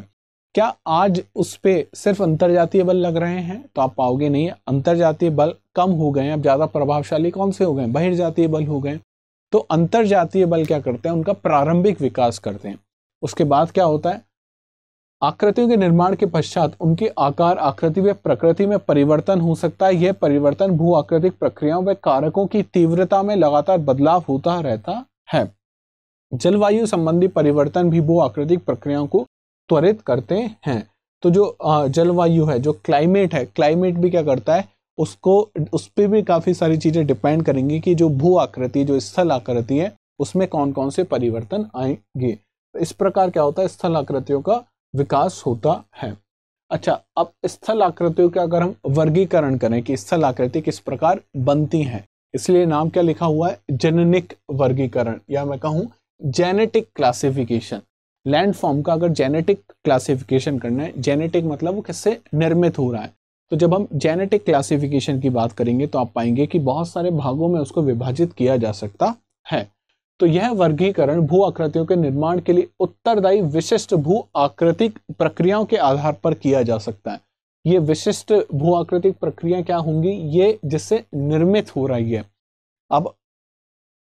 Speaker 1: क्या आज उस पर सिर्फ़ अंतरजातीय बल लग रहे हैं? तो आप पाओगे नहीं, अंतरजातीय बल कम हो गए अब ज़्यादा प्रभावशाली कौन से हो गए बहिर्जातीय बल हो गए तो अंतरजातीय बल क्या करते हैं? उनका प्रारंभिक विकास करते हैं। उसके बाद क्या होता है? आकृतियों के निर्माण के पश्चात उनके आकार, आकृति व प्रकृति में परिवर्तन हो सकता है। यह परिवर्तन भू आकृतिक प्रक्रियाओं व कारकों की तीव्रता में लगातार बदलाव होता रहता है। जलवायु संबंधी परिवर्तन भी भू आकृतिक प्रक्रियाओं को त्वरित करते हैं। तो जो जलवायु है, जो क्लाइमेट है, क्लाइमेट भी क्या करता है? उसको, उस पर भी काफ़ी सारी चीज़ें डिपेंड करेंगी कि जो भू आकृति जो स्थल आकृति है, उसमें कौन कौन से परिवर्तन आएँगे। इस प्रकार क्या होता है? स्थल आकृतियों का विकास होता है। अच्छा अब स्थल आकृतियों का अगर हम वर्गीकरण करें कि स्थल आकृति किस प्रकार बनती हैं, इसलिए नाम क्या लिखा हुआ है? जेनेटिक वर्गीकरण, या मैं कहूँ जेनेटिक क्लासिफिकेशन। लैंडफॉर्म का अगर जेनेटिक क्लासिफिकेशन करना है, जेनेटिक मतलब वो किससे निर्मित हो रहा है। तो जब हम जेनेटिक क्लासिफिकेशन की बात करेंगे तो आप पाएँगे कि बहुत सारे भागों में उसको विभाजित किया जा सकता है। तो यह वर्गीकरण भू आकृतियों के निर्माण के लिए उत्तरदायी विशिष्ट भू आकृतिक प्रक्रियाओं के आधार पर किया जा सकता है। ये विशिष्ट भू आकृतिक प्रक्रिया क्या होंगी? ये जिससे निर्मित हो रही है। अब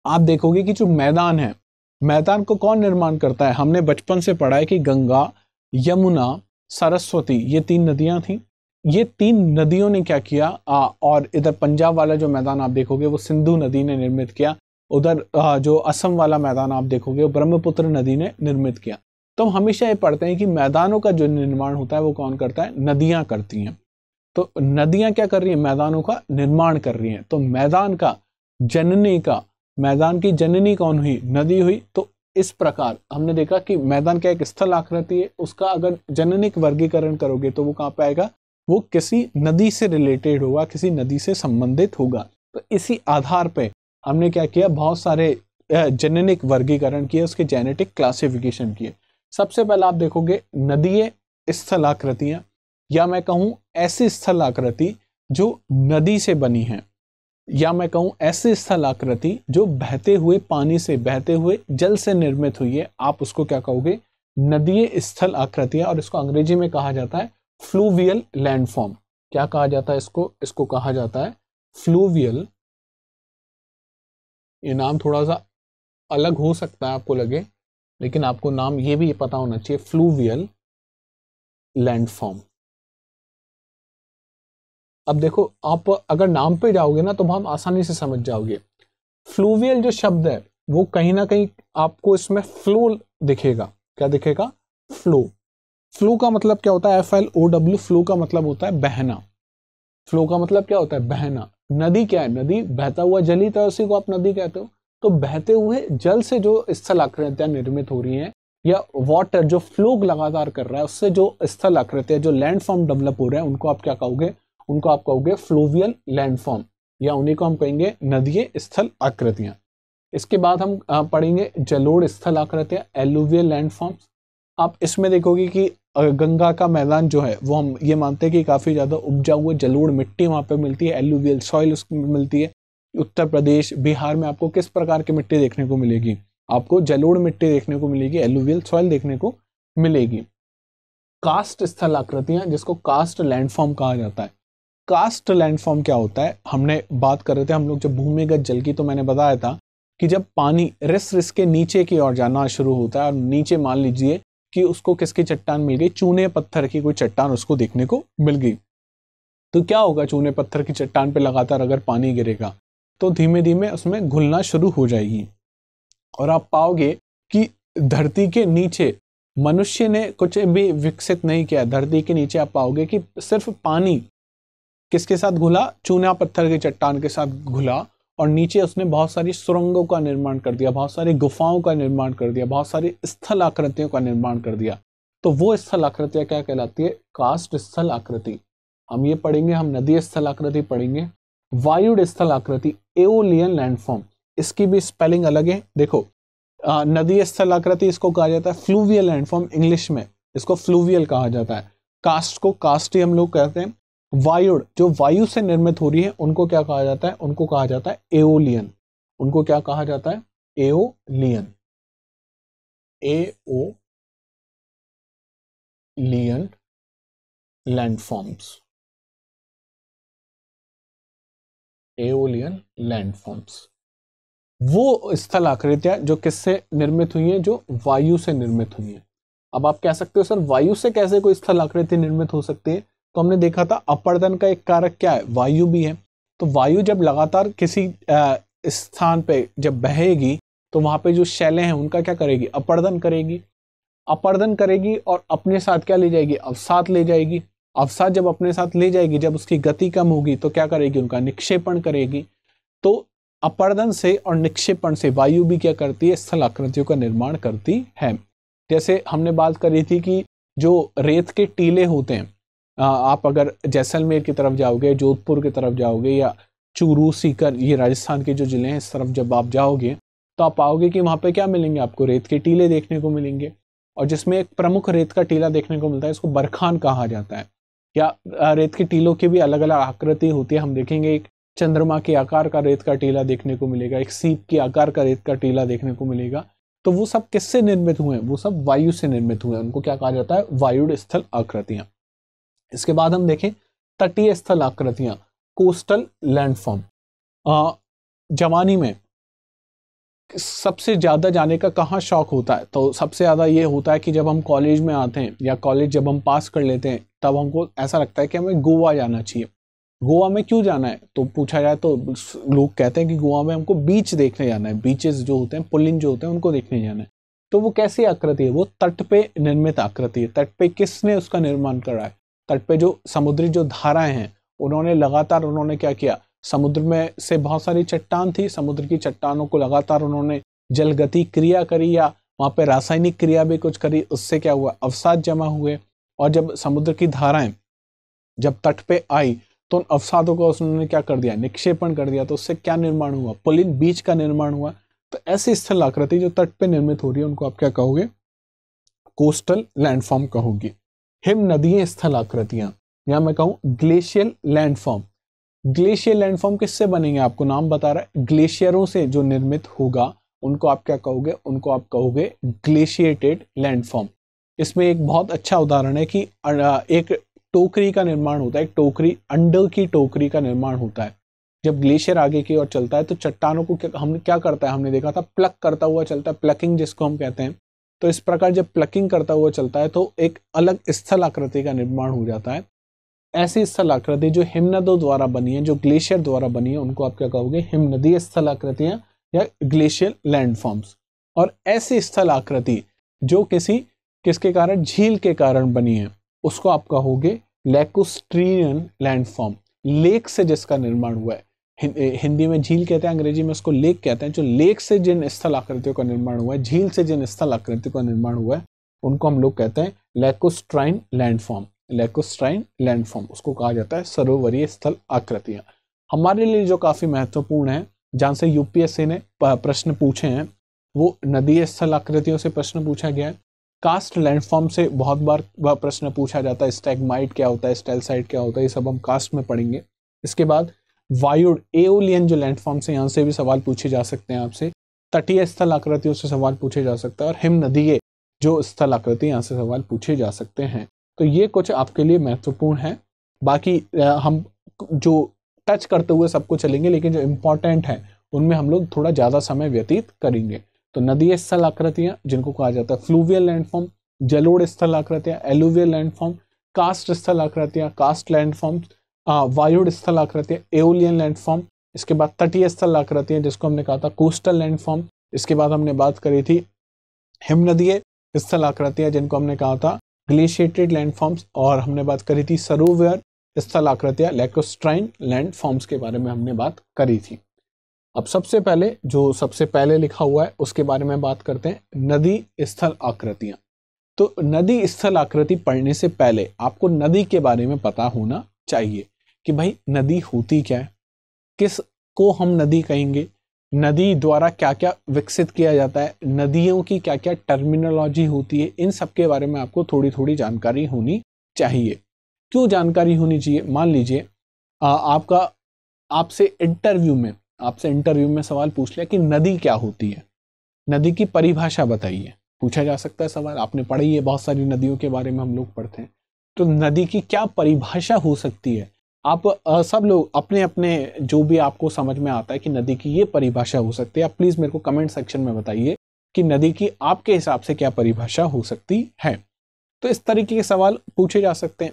Speaker 1: आप देखोगे कि जो मैदान है मैदान को कौन निर्माण करता है? हमने बचपन से पढ़ा है कि गंगा यमुना सरस्वती ये तीन नदियाँ थी। ये तीन नदियों ने क्या किया? आ, और इधर पंजाब वाला जो मैदान आप देखोगे वो सिंधु नदी ने निर्मित किया। उधर जो असम वाला मैदान आप देखोगे ब्रह्मपुत्र नदी ने निर्मित किया। तो हम हमेशा ये पढ़ते हैं कि मैदानों का जो निर्माण होता है, वो कौन करता है? नदियाँ करती हैं। तो नदियाँ क्या कर रही हैं? मैदानों का निर्माण कर रही हैं। तो मैदान का जननी का, मैदान की जननी कौन हुई? नदी हुई। तो इस प्रकार हमने देखा कि मैदान क्या एक स्थल आकृति है, उसका अगर जननिक वर्गीकरण करोगे तो वो कहाँ पे आएगा? वो किसी नदी से रिलेटेड होगा, किसी नदी से संबंधित होगा। तो इसी आधार पे हमने क्या किया? बहुत सारे जेनेटिक वर्गीकरण किए, उसके जेनेटिक क्लासिफिकेशन किए। सबसे पहले आप देखोगे, नदीय, स्थलाकृतियाँ, या मैं कहूँ ऐसी स्थलाकृति जो नदी से बनी है, या मैं कहूँ ऐसी स्थलाकृति जो बहते हुए पानी से, बहते हुए जल से निर्मित हुई है। आप उसको क्या कहोगे? नदीय स्थल आकृतियाँ, और इसको अंग्रेज़ी में कहा जाता है फ्लूवियल लैंडफॉर्म क्या कहा जाता है इसको? इसको कहा जाता है फ्लूवियल ये नाम थोड़ा सा अलग हो सकता है, आपको लगे, लेकिन आपको नाम ये भी पता होना चाहिए फ्लूवियल लैंडफॉर्म अब देखो, आप अगर नाम पे जाओगे ना तो हम आसानी से समझ जाओगे। फ्लूवियल जो शब्द है, वो कहीं ना कहीं आपको इसमें फ्लो दिखेगा। क्या दिखेगा? फ्लो फ्लो का मतलब क्या होता है? F L O W flow का मतलब होता है बहना। फ्लो का मतलब क्या होता है? बहना। नदी क्या है? नदी बहता हुआ जल ही था उसी को आप नदी कहते हो। तो बहते हुए जल से जो स्थल आकृतियाँ निर्मित हो रही हैं, या वाटर जो फ्लो लगातार कर रहा है, उससे जो स्थल आकृतियाँ, जो लैंडफॉर्म डेवलप हो रहे हैं, उनको आप क्या कहोगे? उनको आप कहोगे फ्लोवियल लैंडफॉर्म या उन्हीं को हम कहेंगे नदीय स्थल आकृतियाँ। इसके बाद हम पढ़ेंगे जलोढ़ स्थल आकृतियाँ एलुवियल लैंडफॉर्म्स आप इसमें देखोगे कि गंगा का मैदान जो है, वो हम ये मानते हैं कि काफ़ी ज़्यादा उपजा हुआ जलोढ़ मिट्टी वहाँ पे मिलती है एलुवियल सॉइल उसमें मिलती है। उत्तर प्रदेश, बिहार में आपको किस प्रकार की मिट्टी देखने को मिलेगी? आपको जलोढ़ मिट्टी देखने को मिलेगी एलुवियल सॉइल देखने को मिलेगी। कास्ट स्थल आकृतियाँ, जिसको कास्ट लैंडफॉर्म कहा जाता है। कास्ट लैंडफॉर्म क्या होता है? हमने बात कर रहे थे, हम लोग जब भूमिगत जल की तो मैंने बताया था कि जब पानी रिस रिस के नीचे की ओर जाना शुरू होता है, और नीचे मान लीजिए कि उसको किसकी चट्टान मिल गई? चूने पत्थर की कोई चट्टान उसको देखने को मिल गई। तो क्या होगा? चूने पत्थर की चट्टान पे लगातार अगर पानी गिरेगा तो धीमे धीमे उसमें घुलना शुरू हो जाएगी। और आप पाओगे कि धरती के नीचे मनुष्य ने कुछ भी विकसित नहीं किया। धरती के नीचे आप पाओगे कि सिर्फ़ पानी किसके साथ घुला? चूना पत्थर की चट्टान के साथ घुला। और नीचे उसने बहुत सारी सुरंगों का निर्माण कर दिया, बहुत सारी गुफाओं का निर्माण कर दिया, बहुत सारी स्थल आकृतियों का निर्माण कर दिया। तो वो स्थल आकृतियाँ क्या कहलाती है? कास्ट स्थल आकृति। हम ये पढ़ेंगे, हम नदी स्थल आकृति पढ़ेंगे, वायुड स्थल आकृति, एओलियन लैंडफॉर्म। इसकी भी स्पेलिंग अलग है। देखो नदी स्थल आकृति इसको कहा जाता है फ्लूवियल लैंडफॉर्म इंग्लिश में। इसको फ्लूवियल कहा जाता है। कास्ट को कास्ट ही हम लोग कहते हैं। वायुड़, जो वायु से निर्मित हो रही है, उनको क्या कहा जाता है? उनको कहा जाता है एओलियन। उनको क्या कहा जाता है? Aeolian. Aeolian landforms. Aeolian landforms. वो स्थल आकृतियाँ जो किससे निर्मित हुई हैं? जो वायु से निर्मित हुई हैं। अब आप कह सकते हो, सर, वायु से कैसे कोई स्थल आकृति निर्मित हो सकती है? तो हमने देखा था अपर्दन का एक कारक क्या है? वायु भी है। तो वायु जब लगातार किसी स्थान पे जब बहेगी तो वहाँ पे जो शैलें हैं, उनका क्या करेगी? अपर्दन करेगी। अपर्दन करेगी और अपने साथ क्या ले जाएगी? अवसाद ले जाएगी। अवसाद जब अपने साथ ले जाएगी, जब उसकी गति कम होगी तो क्या करेगी? उनका निक्षेपण करेगी। तो अपर्दन से और निक्षेपण से वायु भी क्या करती है? स्थल आकृतियों का निर्माण करती है। जैसे हमने बात करी थी कि जो रेत के टीले होते हैं आप अगर जैसलमेर की तरफ़ जाओगे, जोधपुर की तरफ़ जाओगे या चूरू, सीकर, ये राजस्थान के जो ज़िले हैं, इस तरफ़ जब आप जाओगे तो आप पाओगे कि वहाँ पे क्या मिलेंगे आपको? रेत के टीले देखने को मिलेंगे। और जिसमें एक प्रमुख रेत का टीला देखने को मिलता है, इसको बरखान कहा जाता है। या रेत के टीलों की भी अलग अलग आकृति होती है। हम देखेंगे एक चंद्रमा के आकार का रेत का टीला देखने को मिलेगा, एक सीप के आकार का रेत का टीला देखने को मिलेगा। तो वो सब किससे निर्मित हुए हैं? वो सब वायु से निर्मित हुए हैं। उनको क्या कहा जाता है? वायुड़ स्थल आकृतियाँ। इसके बाद हम देखें तटीय स्थल आकृतियाँ कोस्टल लैंडफॉर्म जवानी में सबसे ज़्यादा जाने का कहाँ शौक होता है? तो सबसे ज़्यादा ये होता है कि जब हम कॉलेज में आते हैं या कॉलेज जब हम पास कर लेते हैं, तब हमको ऐसा लगता है कि हमें गोवा जाना चाहिए। गोवा में क्यों जाना है? तो पूछा जाए तो लोग कहते हैं कि गोवा में हमको बीच देखने जाना है। बीचेस जो होते हैं, पुलिन जो होते हैं, उनको देखने जाना है। तो वो कैसी आकृति है? वो तट पे निर्मित आकृति है। तट पे किसने उसका निर्माण करा है? तट पे जो समुद्री जो धाराएँ हैं, उन्होंने लगातार उन्होंने क्या किया? समुद्र में से बहुत सारी चट्टान थी, समुद्र की चट्टानों को लगातार उन्होंने जलगति क्रिया करी या वहाँ पे रासायनिक क्रिया भी कुछ करी, उससे क्या हुआ? अवसाद जमा हुए और जब समुद्र की धाराएँ जब तट पे आई तो उन अवसादों को उन्होंने क्या कर दिया? निक्षेपण कर दिया तो उससे क्या निर्माण हुआ? पुलिन बीच का निर्माण हुआ। तो ऐसी स्थल आकृति जो तट पे निर्मित हो रही है, उनको आप क्या कहोगे? कोस्टल लैंडफॉर्म कहोगे। हिम नदीय, स्थल आकृतियाँ। या मैं कहूँ ग्लेशियल लैंडफॉर्म। ग्लेशियर लैंडफॉर्म किससे बनेंगे? आपको नाम बता रहा है। ग्लेशियरों से जो निर्मित होगा, उनको आप क्या कहोगे? उनको आप कहोगे ग्लेशिएटेड लैंडफॉर्म। इसमें एक बहुत अच्छा उदाहरण है कि एक टोकरी का निर्माण होता है, एक टोकरी अंडर की टोकरी का निर्माण होता है। जब ग्लेशियर आगे की ओर चलता है तो चट्टानों को क्या हम क्या करता है? हमने देखा था, प्लक करता हुआ चलता है। प्लकिंग जिसको हम कहते हैं। तो इस प्रकार जब प्लकिंग करता हुआ चलता है तो एक अलग स्थल आकृति का निर्माण हो जाता है। ऐसी स्थल आकृति जो हिमनदों द्वारा बनी है, जो ग्लेशियर द्वारा बनी है, उनको आप क्या कहोगे? हिमनदीय स्थल आकृतियाँ या ग्लेशियर लैंडफॉर्म्स और ऐसी स्थल आकृति जो किसी, किसके कारण? झील के कारण बनी है, उसको आप कहोगे लैकोस्ट्रीनियन लैंडफॉर्म लेक से जिसका निर्माण हुआ है। हिंदी में झील कहते हैं, अंग्रेज़ी में उसको लेक कहते हैं, जो लेक से जिन स्थल आकृतियों का निर्माण हुआ है, झील से जिन स्थल आकृतियों का निर्माण हुआ है, उनको हम लोग कहते हैं लेकोस्ट्राइन लैंडफॉर्म। लेकोस्ट्राइन लैंडफॉर्म, उसको कहा जाता है सरोवरीय स्थल आकृतियाँ। हमारे लिए जो काफ़ी महत्वपूर्ण है, जहाँ से यूपीएससी ने प्रश्न पूछे हैं, वो नदी स्थल आकृतियों से प्रश्न पूछा गया है। कास्ट लैंडफॉर्म से बहुत बार प्रश्न पूछा जाता है, स्टैगमाइट क्या होता है, स्टेलसाइट क्या होता है, ये सब हम कास्ट में पढ़ेंगे। इसके बाद वायुड एओलियन जो लैंडफॉर्म से यहाँ से भी सवाल पूछे जा सकते हैं आपसे। तटीय स्थल आकृतियों से सवाल पूछे जा सकता है और हिम नदीय जो स्थल आकृति यहाँ से सवाल पूछे जा सकते हैं। तो ये कुछ आपके लिए महत्वपूर्ण है। बाकी हम जो टच करते हुए सबको चलेंगे, लेकिन जो इम्पोर्टेंट है, उनमें हम लोग थोड़ा ज़्यादा समय व्यतीत करेंगे। तो नदीय स्थल आकृतियाँ जिनको कहा जाता है फ्लूवियल लैंडफॉर्म जलोड़ स्थल आकृतियाँ एलुवियल लैंडफॉर्म, कास्ट स्थल आकृतियाँ कास्ट लैंडफॉर्म वायुड स्थल आकृतियाँ एओलियन लैंडफॉर्म, इसके बाद तटीय स्थल आकृतियाँ जिसको हमने कहा था कोस्टल लैंडफॉर्म, इसके बाद हमने बात करी थी हिमनदीय स्थल आकृतियाँ जिनको हमने कहा था ग्लेशिएटेड लैंडफॉर्म्स, और हमने बात करी थी सरोवर स्थल आकृतियाँ लैकोस्ट्राइन लैंडफॉर्म्स के बारे में हमने बात करी थी। अब सबसे पहले, जो सबसे पहले लिखा हुआ है, उसके बारे में बात करते हैं, नदी स्थल आकृतियाँ तो नदी स्थल आकृति पढ़ने से पहले, आपको नदी के बारे में पता होना चाहिए। कि भाई नदी होती क्या है? किस को हम नदी कहेंगे? नदी द्वारा क्या क्या विकसित किया जाता है? नदियों की क्या क्या टर्मिनोलॉजी होती है? इन सब के बारे में आपको थोड़ी थोड़ी जानकारी होनी चाहिए। क्यों जानकारी होनी चाहिए? मान लीजिए आपका, आपसे इंटरव्यू में, आपसे इंटरव्यू में सवाल पूछ लिया कि नदी क्या होती है? नदी की परिभाषा बताइए। पूछा जा सकता है सवाल। आपने पढ़ी है, बहुत सारी नदियों के बारे में हम लोग पढ़ते हैं। तो नदी की क्या परिभाषा हो सकती है? आप सब लोग अपने अपने, जो भी आपको समझ में आता है कि नदी की ये परिभाषा हो सकती है, आप प्लीज़ मेरे को कमेंट सेक्शन में बताइए कि नदी की आपके हिसाब से क्या परिभाषा हो सकती है। तो इस तरीके के सवाल पूछे जा सकते हैं।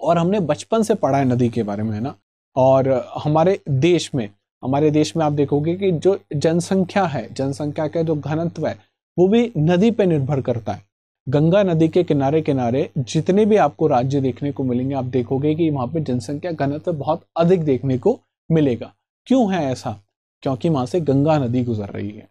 Speaker 1: और हमने बचपन से पढ़ा है नदी के बारे में, है ना? और हमारे देश में, हमारे देश में आप देखोगे कि जो जनसंख्या है, जनसंख्या का जो घनत्व है, वो भी नदी पर निर्भर करता है। गंगा नदी के किनारे किनारे जितने भी आपको राज्य देखने को मिलेंगे, आप देखोगे कि वहाँ पे जनसंख्या घनत्व बहुत अधिक देखने को मिलेगा। क्यों है ऐसा? क्योंकि वहाँ से गंगा नदी गुजर रही है।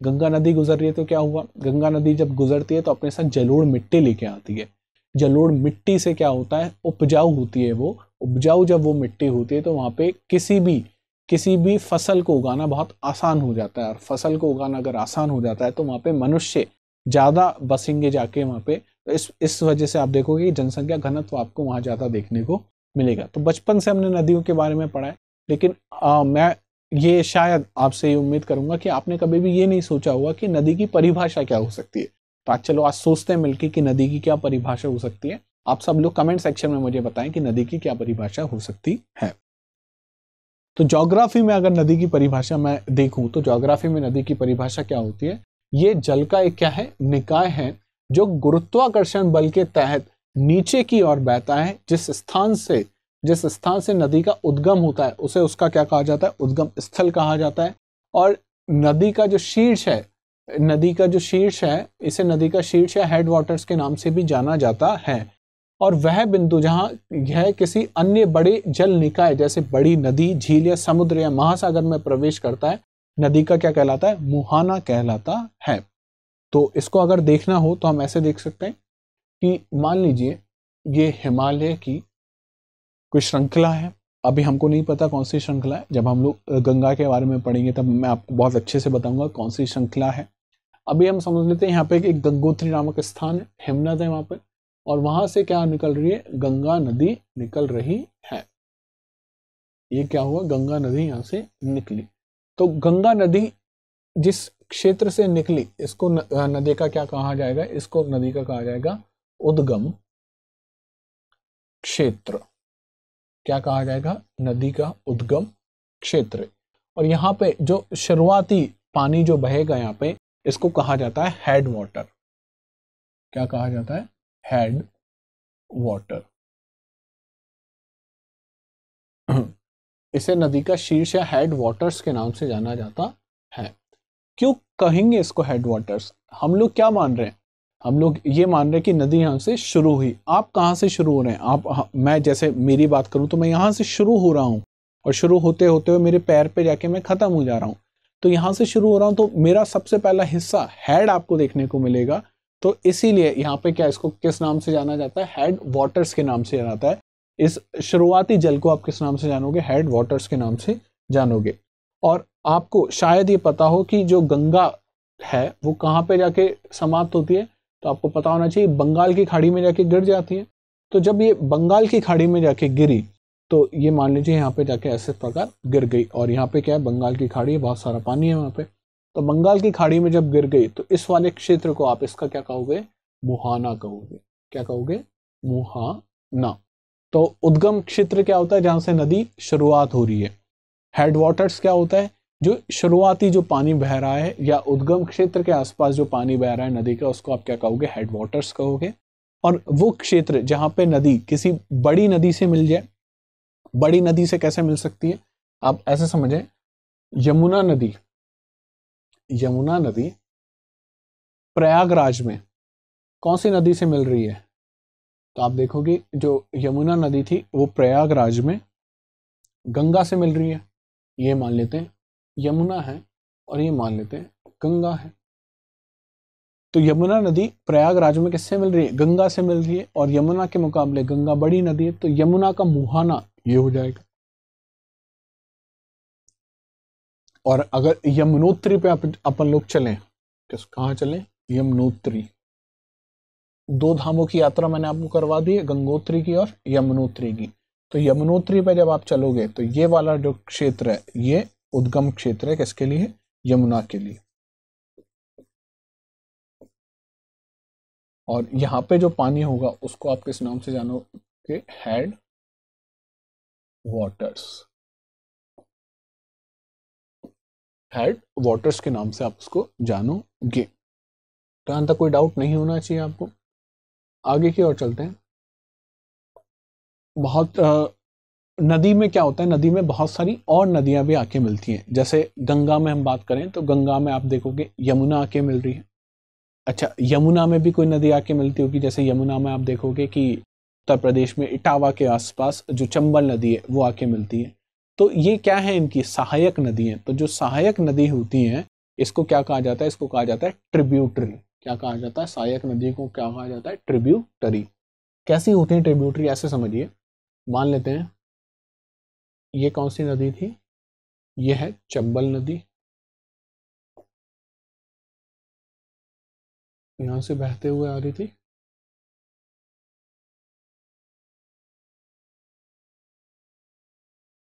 Speaker 1: गंगा नदी गुजर रही है तो क्या हुआ? गंगा नदी जब गुजरती है तो अपने साथ जलोड़ मिट्टी लेके आती है। जलोड़ मिट्टी से क्या होता है? उपजाऊ होती है वो। उपजाऊ जब वो मिट्टी होती है तो वहाँ पे किसी भी किसी भी फ़सल को उगाना बहुत आसान हो जाता है। और फ़सल को उगाना अगर आसान हो जाता है तो वहाँ पे मनुष्य ज़्यादा बसेंगे जाके वहाँ पे तो इस इस वजह से आप देखोगे कि जनसंख्या घनत्व आपको वहाँ ज़्यादा देखने को मिलेगा। तो बचपन से हमने नदियों के बारे में पढ़ा है लेकिन आ, मैं ये शायद आपसे ये उम्मीद करूँगा कि आपने कभी भी ये नहीं सोचा होगा कि नदी की परिभाषा क्या हो सकती है। तो आज चलो आज सोचते हैं मिलकर कि नदी की क्या परिभाषा हो सकती है। आप सब लोग कमेंट सेक्शन में मुझे बताएँ कि नदी की क्या परिभाषा हो सकती है। तो जोग्राफी में अगर नदी की परिभाषा मैं देखूँ तो जोग्राफी में नदी की परिभाषा क्या होती है? ये जल का एक क्या है? निकाय है, जो गुरुत्वाकर्षण बल के तहत नीचे की ओर बहता है, जिस स्थान से, जिस स्थान से नदी का उद्गम होता है, उसे उसका क्या कहा जाता है? उद्गम स्थल कहा जाता है। और नदी का जो शीर्ष है, नदी का जो शीर्ष है, इसे नदी का शीर्ष या हेड वाटर्स के नाम से भी जाना जाता है। और वह बिंदु जहाँ यह किसी अन्य बड़े जल निकाय, जैसे बड़ी नदी, झील या समुद्र या महासागर में प्रवेश करता है नदी का क्या कहलाता है? मुहाना कहलाता है। तो इसको अगर देखना हो तो हम ऐसे देख सकते हैं कि मान लीजिए, ये हिमालय की कोई श्रृंखला है। अभी हमको नहीं पता कौन सी श्रृंखला है। जब हम लोग गंगा के बारे में पढ़ेंगे तब मैं आपको बहुत अच्छे से बताऊँगा कौन सी श्रृंखला है। अभी हम समझ लेते हैं यहाँ पे एक गंगोत्री नामक स्थान है, हिमनद है वहाँ पर और वहाँ से क्या निकल रही है? गंगा नदी निकल रही है। ये क्या हुआ? गंगा नदी यहाँ से निकली। तो गंगा नदी जिस क्षेत्र से निकली, इसको नदी का क्या कहा जाएगा? इसको नदी का कहा जाएगा उद्गम क्षेत्र। क्या कहा जाएगा? नदी का उद्गम क्षेत्र। और यहाँ पे जो शुरुआती पानी जो बहेगा यहाँ पे, इसको कहा जाता है हेड वाटर क्या कहा जाता है? हेड वाटर इसे नदी का शीर्ष या हेड वाटर्स के नाम से जाना जाता है। क्यों कहेंगे इसको हेड वाटर्स हम लोग क्या मान रहे हैं? हम लोग ये मान रहे हैं कि नदी यहाँ से शुरू हुई। आप कहाँ से शुरू हो रहे हैं? आप मैं जैसे मेरी बात करूँ तो मैं यहाँ से शुरू हो रहा हूँ और शुरू होते होते हुए मेरे पैर पे जाके मैं ख़त्म हो जा रहा हूँ। तो यहाँ से शुरू हो रहा हूँ तो मेरा सबसे पहला हिस्सा हेड आपको देखने को मिलेगा। तो इसीलिए यहाँ पे क्या इसको किस नाम से जाना जाता है? हेड वाटर्स के नाम से जाना जाता है। इस शुरुआती जल को आप किस नाम से जानोगे? हेड वाटर्स के नाम से जानोगे। और आपको शायद ये पता हो कि जो गंगा है, वो कहाँ पे जाके समाप्त होती है? तो आपको पता होना चाहिए, बंगाल की खाड़ी में जाके गिर जाती है। तो जब ये बंगाल की खाड़ी में जाके गिरी तो ये मान लीजिए यहाँ पे जाके ऐसे प्रकार गिर गई। और यहाँ पे क्या है? बंगाल की खाड़ी है, बहुत सारा पानी है वहाँ पे। तो बंगाल की खाड़ी में जब गिर गई तो इस वाले क्षेत्र को आप इसका क्या कहोगे? मुहाना कहोगे। क्या कहोगे? मुहाना। तो उद्गम क्षेत्र क्या होता है जहाँ से नदी शुरुआत हो रही है? हेड वाटर्स क्या होता है? जो शुरुआती जो पानी बह रहा है या उद्गम क्षेत्र के आसपास जो पानी बह रहा है नदी का, उसको आप क्या कहोगे? हेड वाटर्स कहोगे। और वो क्षेत्र जहाँ पे नदी किसी बड़ी नदी से मिल जाए, बड़ी नदी से कैसे मिल सकती है? आप ऐसे समझें, यमुना नदी यमुना नदी प्रयागराज में कौन सी नदी से मिल रही है? तो आप देखोगे जो यमुना नदी थी, वो प्रयागराज में गंगा से मिल रही है। ये मान लेते हैं, यमुना है और ये मान लेते हैं गंगा है। तो यमुना नदी प्रयागराज में किससे मिल रही है? गंगा से मिल रही है और यमुना के मुकाबले गंगा बड़ी नदी है तो यमुना का मुहाना ये हो जाएगा। और अगर यमुनोत्री पे अपन लोग चलें किस कहाँ चलें? यमुनोत्री। दो धामों की यात्रा मैंने आपको करवा दी है गंगोत्री की और यमुनोत्री की। तो यमुनोत्री पर जब आप चलोगे तो ये वाला जो क्षेत्र है, ये उद्गम क्षेत्र है किसके लिए? यमुना के लिए। और यहाँ पे जो पानी होगा, उसको आप किस नाम से जानोगे? हेड वाटर्स हेड वाटर्स के नाम से आप उसको जानोगे। तो यहाँ तक कोई डाउट नहीं होना चाहिए आपको। आगे की ओर चलते हैं। बहुत नदी में क्या होता है? नदी में बहुत सारी और नदियाँ भी आके मिलती हैं। जैसे गंगा में हम बात करें तो गंगा में आप देखोगे यमुना आके मिल रही है। अच्छा यमुना में भी कोई नदी आके मिलती होगी? जैसे यमुना में आप देखोगे कि उत्तर प्रदेश में इटावा के आसपास जो चंबल नदी है, वो आके मिलती है। तो ये क्या है इनकी? सहायक नदी है। तो जो सहायक नदी होती हैं, इसको क्या कहा जाता है? इसको कहा जाता है ट्रिब्यूटरी। क्या कहा जाता है? सहायक नदी को क्या कहा जाता है? ट्रिब्यूटरी कैसी होती है ट्रिब्यूटरी ऐसे समझिए। मान लेते हैं। ये कौन सी नदी थी? ये है चंबल नदी। यहाँ से बहते हुए आ रही थी।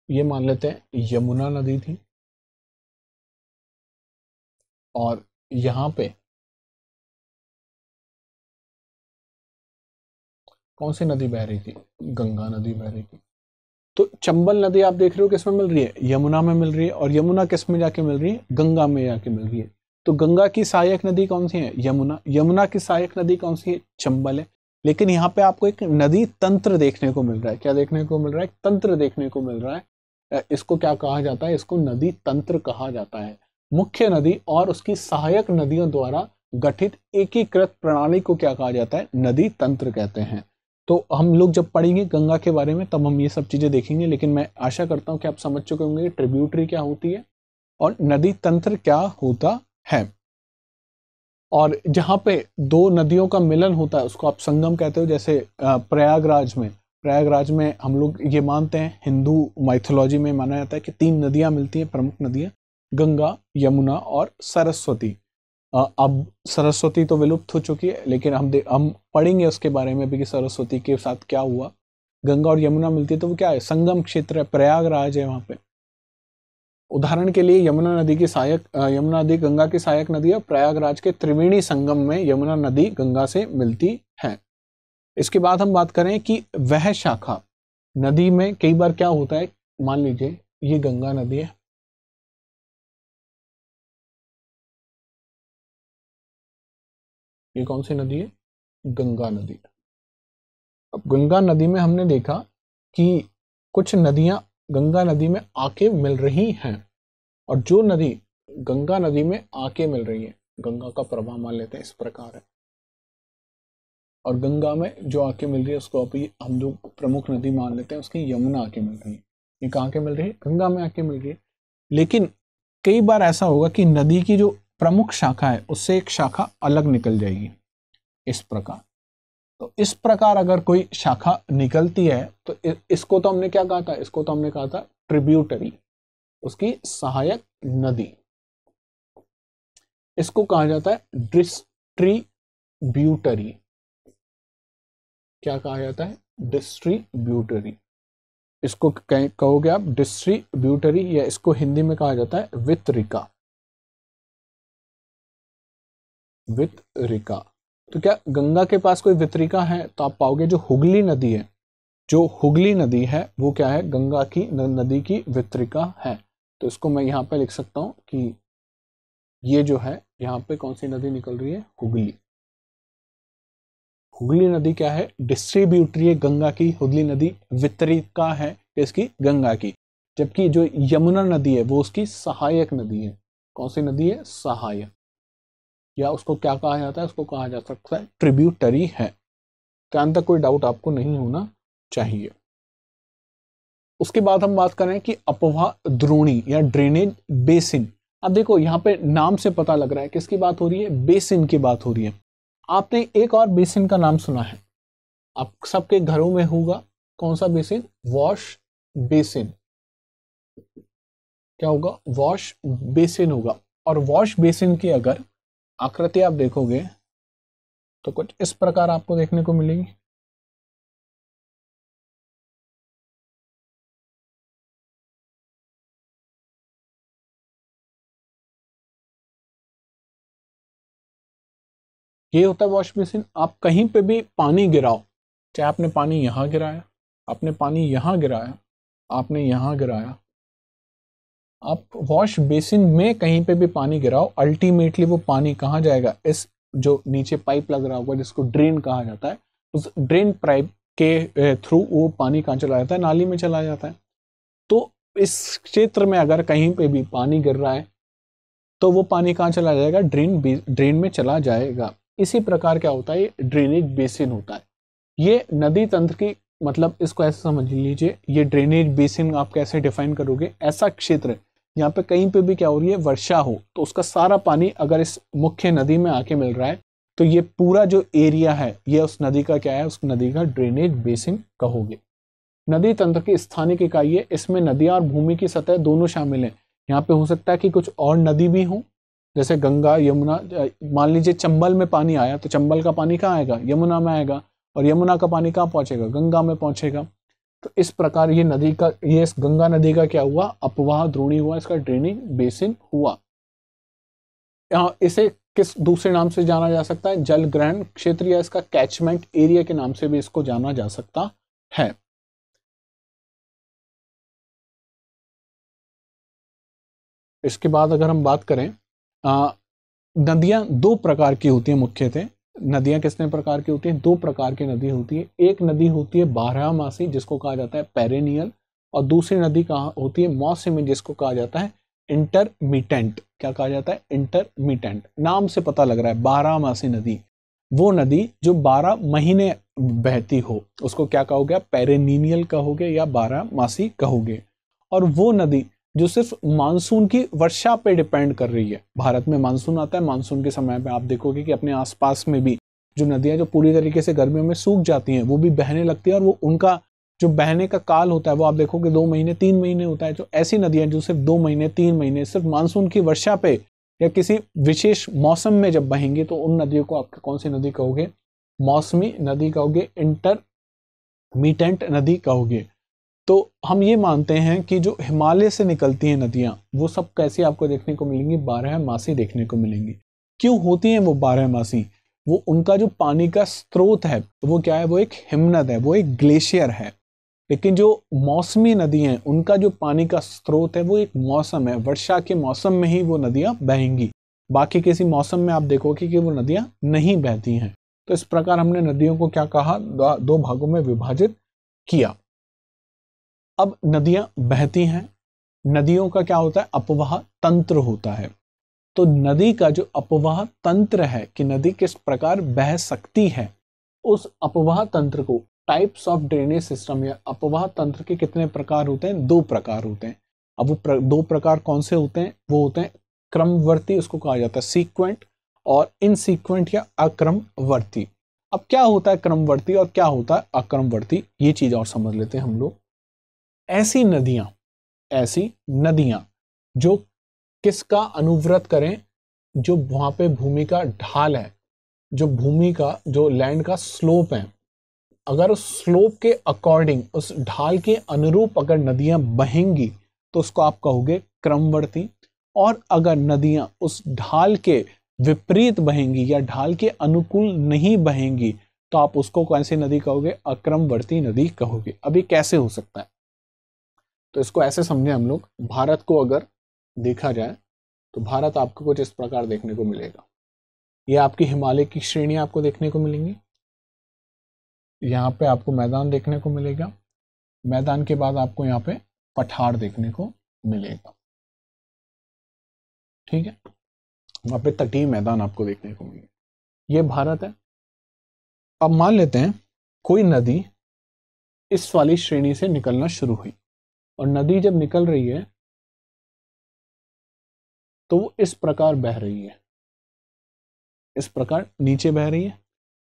Speaker 1: ये मान लेते हैं यमुना नदी थी। और यहाँ पे कौन सी नदी बह रही थी? गंगा नदी बह रही थी। तो चंबल नदी आप देख रहे हो किसमें मिल रही है? यमुना में मिल रही है और यमुना किसमें जाके मिल रही है? गंगा में जाके मिल रही है। तो गंगा की सहायक नदी कौन सी है? यमुना। यमुना की सहायक नदी कौन सी है? चंबल है। लेकिन यहाँ पे आपको एक नदी तंत्र देखने को मिल रहा है। क्या देखने को मिल रहा है? तंत्र देखने को मिल रहा है। इसको क्या कहा जाता है? इसको नदी तंत्र कहा जाता है। मुख्य नदी और उसकी सहायक नदियों द्वारा गठित एकीकृत प्रणाली को क्या कहा जाता है? नदी तंत्र कहते हैं। तो हम लोग जब पढ़ेंगे गंगा के बारे में, तब हम ये सब चीज़ें देखेंगे, लेकिन मैं आशा करता हूँ कि आप समझ चुके होंगे ट्रिब्यूटरी क्या होती है और नदी तंत्र क्या होता है। और जहाँ पे दो नदियों का मिलन होता है, उसको आप संगम कहते हो, जैसे प्रयागराज में। प्रयागराज में हम लोग ये मानते हैं, हिंदू माइथोलॉजी में माना जाता है कि तीन नदियाँ मिलती हैं, प्रमुख नदियाँ, गंगा, यमुना और सरस्वती। अब सरस्वती तो विलुप्त हो चुकी है, लेकिन हम हम पढ़ेंगे उसके बारे में भी कि सरस्वती के साथ क्या हुआ। गंगा और यमुना मिलती है तो वो क्या है? संगम क्षेत्र है, प्रयागराज है वहाँ पे। उदाहरण के लिए यमुना नदी की सहायक यमुना नदी गंगा की सहायक नदी है, प्रयागराज के त्रिवेणी संगम में यमुना नदी गंगा से मिलती है। इसके बाद हम बात करें कि वह शाखा, नदी में कई बार क्या होता है? मान लीजिए, ये गंगा नदी है। ये कौन सी नदी है? गंगा नदी। अब गंगा नदी में हमने देखा कि कुछ नदियाँ गंगा नदी में आके मिल रही हैं और जो नदी गंगा नदी में आके मिल रही है, गंगा का प्रभाव मान लेते हैं, इस प्रकार है। और गंगा में जो आके मिल रही है, उसको अभी हम जो प्रमुख नदी मान लेते हैं, उसकी यमुना आके मिल रही है। ये कहाँ के मिल रही है? गंगा में आके मिल रही है। लेकिन कई बार ऐसा होगा कि नदी की जो प्रमुख शाखा है, उससे एक शाखा अलग निकल जाएगी, इस प्रकार। तो इस प्रकार अगर कोई शाखा निकलती है तो इसको तो हमने क्या कहा था? इसको तो हमने कहा था ट्रिब्यूटरी उसकी सहायक नदी। इसको कहा जाता है डिस्ट्रीब्यूटरी क्या कहा जाता है? डिस्ट्रीब्यूटरी इसको कहोगे आप डिस्ट्रीब्यूटरी या इसको हिंदी में कहा जाता है वितरिका। वितरिका तो क्या गंगा के पास कोई वितरिका है? तो आप पाओगे जो हुगली नदी है, जो हुगली नदी है, वो क्या है? गंगा की नदी की वितरिका है। तो इसको मैं यहाँ पे लिख सकता हूँ कि ये जो है, यहाँ पे कौन सी नदी निकल रही है? हुगली। हुगली नदी क्या है? डिस्ट्रीब्यूटरी है गंगा की। हुगली नदी वितरिका है इसकी गंगा की। जबकि जो यमुना नदी है, वो उसकी सहायक नदी है। कौन सी नदी है? सहायक। या उसको क्या कहा जाता है, उसको कहा जा सकता है ट्रिब्यूटरी है। तो तक कोई डाउट आपको नहीं होना चाहिए। उसके बाद हम बात करें कि अपवाह द्रोणी या ड्रेनेज बेसिन अब देखो, यहाँ पे नाम से पता लग रहा है, किसकी बात हो रही है? बेसिन की बात हो रही है। आपने एक और बेसिन का नाम सुना है। आप सबके घरों में होगा। कौन सा बेसिन वॉश बेसिन क्या होगा? वॉश बेसिन होगा। और वॉश बेसिन की अगर आकृति आप देखोगे तो कुछ इस प्रकार आपको देखने को मिलेगी। ये होता है वॉश बेसिन आप कहीं पे भी पानी गिराओ, चाहे आपने पानी यहाँ गिराया, आपने पानी यहाँ गिराया, आपने यहाँ गिराया आप वॉश बेसिन में कहीं पे भी पानी गिराओ अल्टीमेटली वो पानी कहाँ जाएगा? इस जो नीचे पाइप लग रहा होगा, जिसको ड्रेन कहा जाता है, उस ड्रेन पाइप के थ्रू वो पानी कहाँ चला जाता है? नाली में चला जाता है। तो इस क्षेत्र में अगर कहीं पे भी पानी गिर रहा है तो वो पानी कहाँ चला जाएगा? ड्रेन ड्रेन में चला जाएगा। इसी प्रकार क्या होता है? ये ड्रेनेज बेसिन होता है। ये नदी तंत्र की मतलब इसको ऐसे समझ लीजिए, ये ड्रेनेज बेसिन आप कैसे डिफाइन करोगे? ऐसा क्षेत्र यहाँ पे कहीं पे भी क्या हो रही है, वर्षा हो तो उसका सारा पानी अगर इस मुख्य नदी में आके मिल रहा है तो ये पूरा जो एरिया है, ये उस नदी का क्या है, उस नदी का ड्रेनेज बेसिन कहोगे। नदी तंत्र की स्थानिक इकाई है, इसमें नदियाँ और भूमि की सतह दोनों शामिल हैं। यहाँ पे हो सकता है कि कुछ और नदी भी हो, जैसे गंगा, यमुना मान लीजिए चंबल में पानी आया तो चंबल का पानी कहाँ आएगा, यमुना में आएगा, और यमुना का पानी कहाँ पहुंचेगा, गंगा में पहुंचेगा। तो इस प्रकार ये नदी का, ये इस गंगा नदी का क्या हुआ? अपवाह द्रोणी हुआ, इसका ड्रेनिंग बेसिन हुआ। इसे किस दूसरे नाम से जाना जा सकता है? जल ग्रहण क्षेत्र या इसका कैचमेंट एरिया के नाम से भी इसको जाना जा सकता है। इसके बाद अगर हम बात करें नदियाँ दो प्रकार की होती हैं मुख्यतः। नदियाँ कितने प्रकार की होती हैं? दो प्रकार की नदी होती है। एक नदी होती है बारह मासी जिसको कहा जाता है पेरेनियल, और दूसरी नदी कहाँ होती है? मौसमी, जिसको कहा जाता है इंटरमीटेंट। क्या कहा जाता है? इंटरमीटेंट। नाम से पता लग रहा है बारह मासी नदी। वो नदी जो बारह महीने बहती हो, उसको क्या कहोगे पेरेनियल कहोगे या बारह मासी कहोगे? और वो नदी जो सिर्फ़ मानसून की वर्षा पे डिपेंड कर रही है। भारत में मानसून आता है, मानसून के समय पे आप देखोगे कि अपने आसपास में भी जो नदियाँ जो पूरी तरीके से गर्मियों में सूख जाती हैं, वो भी बहने लगती है और वो उनका जो बहने का काल होता है, वो आप देखोगे दो महीने, तीन महीने होता है। जो ऐसी नदियाँ जो सिर्फ़ दो महीने, तीन महीने सिर्फ़ मानसून की वर्षा पे या किसी विशेष मौसम में जब बहेंगे तो उन नदियों को आप कौन सी नदी कहोगे? मौसमी नदी कहोगे इंटर मीटेंट नदी कहोगे। तो हम ये मानते हैं कि जो हिमालय से निकलती हैं नदियाँ, वो सब कैसी आपको देखने को मिलेंगी? बारह मासी देखने को मिलेंगी। क्यों होती हैं वो बारह मासी? वो उनका जो पानी का स्रोत है, वो क्या है? वो एक हिमनद है, वो एक ग्लेशियर है। लेकिन जो मौसमी नदी हैं, उनका जो पानी का स्रोत है, वो एक मौसम है। वर्षा के मौसम में ही वो नदियाँ बहेंगी। बाकी किसी मौसम में आप देखोगे कि वो नदियाँ नहीं बहती हैं। तो इस प्रकार हमने नदियों को क्या कहा? दो भागों में विभाजित किया। अब नदियाँ बहती हैं। नदियों का क्या होता है? अपवाह तंत्र होता है। तो नदी का जो अपवाह तंत्र है कि नदी किस प्रकार बह सकती है उस अपवाह तंत्र को टाइप्स ऑफ़ ड्रेनेज सिस्टम या अपवाह तंत्र के कितने प्रकार होते हैं? दो प्रकार होते हैं। अब वो प्र, दो प्रकार कौन से होते हैं? वो होते हैं क्रमवर्ती उसको कहा जाता है सीक्वेंट और इन सीक्वेंट या अक्रमवर्ती। अब क्या होता है क्रमवर्ती और क्या होता है अक्रमवर्ती? ये चीज़ और समझ लेते हैं हम लोग। ऐसी नदियाँ ऐसी नदियाँ जो किसका अनुव्रत करें, जो वहाँ पे भूमि का ढाल है, जो भूमि का, जो लैंड का स्लोप है। अगर उस स्लोप के अकॉर्डिंग उस ढाल के अनुरूप अगर नदियाँ बहेंगी तो उसको आप कहोगे क्रमवर्ती। और अगर नदियाँ उस ढाल के विपरीत बहेंगी या ढाल के अनुकूल नहीं बहेंगी तो आप उसको कौन सी नदी कहोगे? अक्रमवर्ती नदी कहोगे। अभी कैसे हो सकता है? तो इसको ऐसे समझे हम लोग, भारत को अगर देखा जाए तो भारत आपको कुछ इस प्रकार देखने को मिलेगा। ये आपकी हिमालय की श्रेणी आपको देखने को मिलेंगी। यहाँ पे आपको मैदान देखने को मिलेगा। मैदान के बाद आपको यहाँ पे पठार देखने को मिलेगा। ठीक है? वहाँ पे तटीय मैदान आपको देखने को मिलेगा। ये भारत है। अब मान लेते हैं, कोई नदी इस वाली श्रेणी से निकलना शुरू हुई। और नदी जब निकल रही है तो वो इस प्रकार बह रही है। इस प्रकार नीचे बह रही है।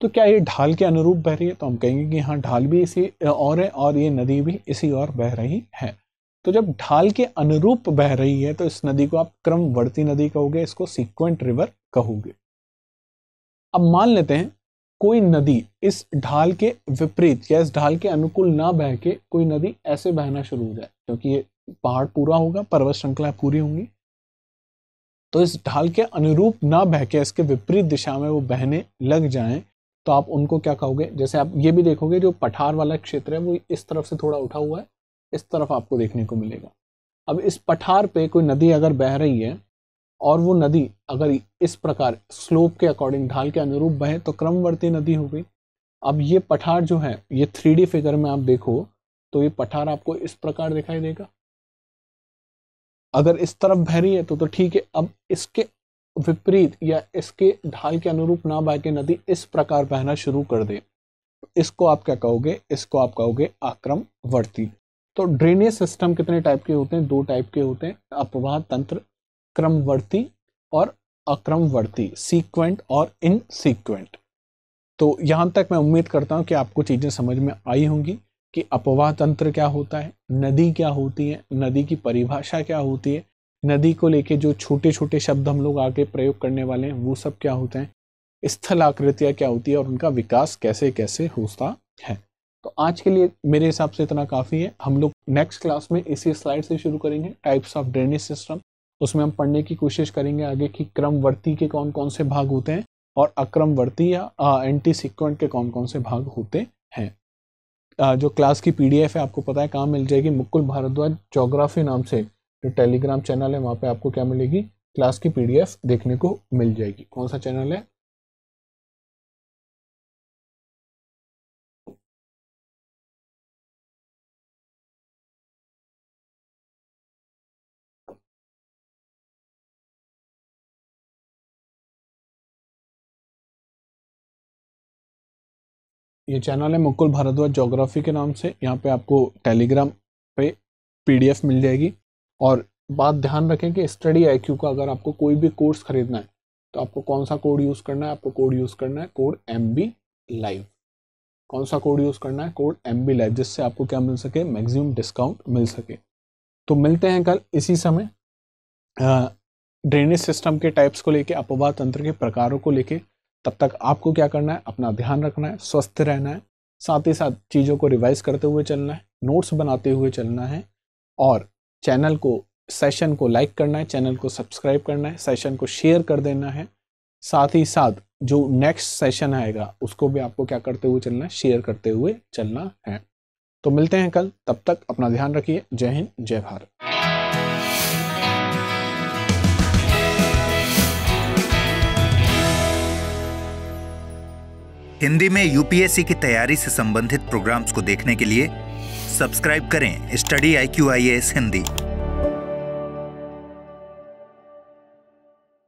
Speaker 1: तो क्या ये ढाल के अनुरूप बह रही है? तो हम कहेंगे कि हाँ ढाल भी इसी और है और ये नदी भी इसी और बह रही है। तो जब ढाल के अनुरूप बह रही है तो इस नदी को आप क्रमवर्ती नदी कहोगे, इसको सीक्वेंट रिवर कहोगे। अब मान लेते हैं कोई नदी इस ढाल के विपरीत या इस ढाल के अनुकूल ना बह के कोई नदी ऐसे बहना शुरू हो जाए, क्योंकि ये पहाड़ पूरा होगा, पर्वत श्रृंखला पूरी होंगी। तो इस ढाल के अनुरूप ना बह के, इसके विपरीत दिशा में वो बहने लग जाएँ तो आप उनको क्या कहोगे? जैसे आप ये भी देखोगे, जो पठार वाला क्षेत्र है, वो इस तरफ़ से थोड़ा उठा हुआ है, इस तरफ़ आपको देखने को मिलेगा। अब इस पठार पे कोई नदी अगर बह रही है और वो नदी अगर इस प्रकार स्लोप के अकॉर्डिंग ढाल के अनुरूप बहे तो क्रमवर्ती नदी हो गई। अब ये पठार जो है, ये थ्री फिगर में आप देखो तो ये पठार आपको इस प्रकार दिखाई देगा। अगर इस तरफ़ बह रही है तो तो ठीक है, अब इसके विपरीत या इसके ढाल के अनुरूप ना बह के नदी इस प्रकार बहना शुरू कर दे। इसको आप क्या कहोगे? इसको आप कहोगे आक्रमवर्ती। तो ड्रेनेज सिस्टम कितने टाइप के होते हैं? दो टाइप के होते हैं। अपवाह तंत्र क्रमवर्ती और अक्रमवर्ती सीक्वेंट और इन सीक्वेंट तो यहाँ तक मैं उम्मीद करता हूँ कि आपको चीज़ें समझ में आई होंगी कि अपवाह तंत्र क्या होता है, नदी क्या होती है, नदी की परिभाषा क्या होती है, नदी को लेके जो छोटे छोटे शब्द हम लोग आगे प्रयोग करने वाले हैं, वो सब क्या होते हैं स्थल आकृतियाँ क्या होती है और उनका विकास कैसे कैसे होता है। तो आज के लिए मेरे हिसाब से इतना काफ़ी है। हम लोग नेक्स्ट क्लास में इसी स्लाइड से शुरू करेंगे टाइप्स ऑफ़ ड्रेनेज सिस्टम उसमें हम पढ़ने की कोशिश करेंगे आगे कि क्रमवर्ती के कौन कौन से भाग होते हैं और अक्रमवर्ती या एंटी सिक्वेंट के कौन कौन से भाग होते हैं। आ, जो क्लास की पीडीएफ है आपको पता है कहाँ मिल जाएगी? मुकुल भारद्वाज जोग्राफी नाम से जो टेलीग्राम चैनल है वहाँ पे आपको क्या मिलेगी? क्लास की पीडीएफ देखने को मिल जाएगी। कौन सा चैनल है? ये चैनल है मुकुल भारद्वाज जोग्राफी के नाम से। यहाँ पे आपको टेलीग्राम पे पीडीएफ मिल जाएगी। और बात ध्यान रखें कि स्टडी आईक्यू का अगर आपको कोई भी कोर्स खरीदना है तो आपको कौन सा कोड यूज़ करना है? आपको कोड यूज़ करना है कोड एमबी लाइव कौन सा कोड यूज़ करना है? कोड एमबी लाइव जिससे आपको क्या मिल सके? मैक्सिमम डिस्काउंट मिल सके। तो मिलते हैं कल इसी समय। ड्रेनेज सिस्टम के टाइप्स को लेके, अपवाद तंत्र के प्रकारों को लेके तब तक आपको क्या करना है? अपना ध्यान रखना है, स्वस्थ रहना है, साथ ही साथ चीज़ों को रिवाइज करते हुए चलना है नोट्स बनाते हुए चलना है और चैनल को सेशन को लाइक करना है चैनल को सब्सक्राइब करना है सेशन को शेयर कर देना है, साथ ही साथ जो नेक्स्ट सेशन आएगा, उसको भी आपको क्या करते हुए चलना है? शेयर करते हुए चलना है। तो मिलते हैं कल, तब तक अपना ध्यान रखिए। जय हिंद, जय भारत।
Speaker 2: हिंदी में यूपीएससी की तैयारी से संबंधित प्रोग्राम्स को देखने के लिए सब्सक्राइब करें study I Q I S Hindi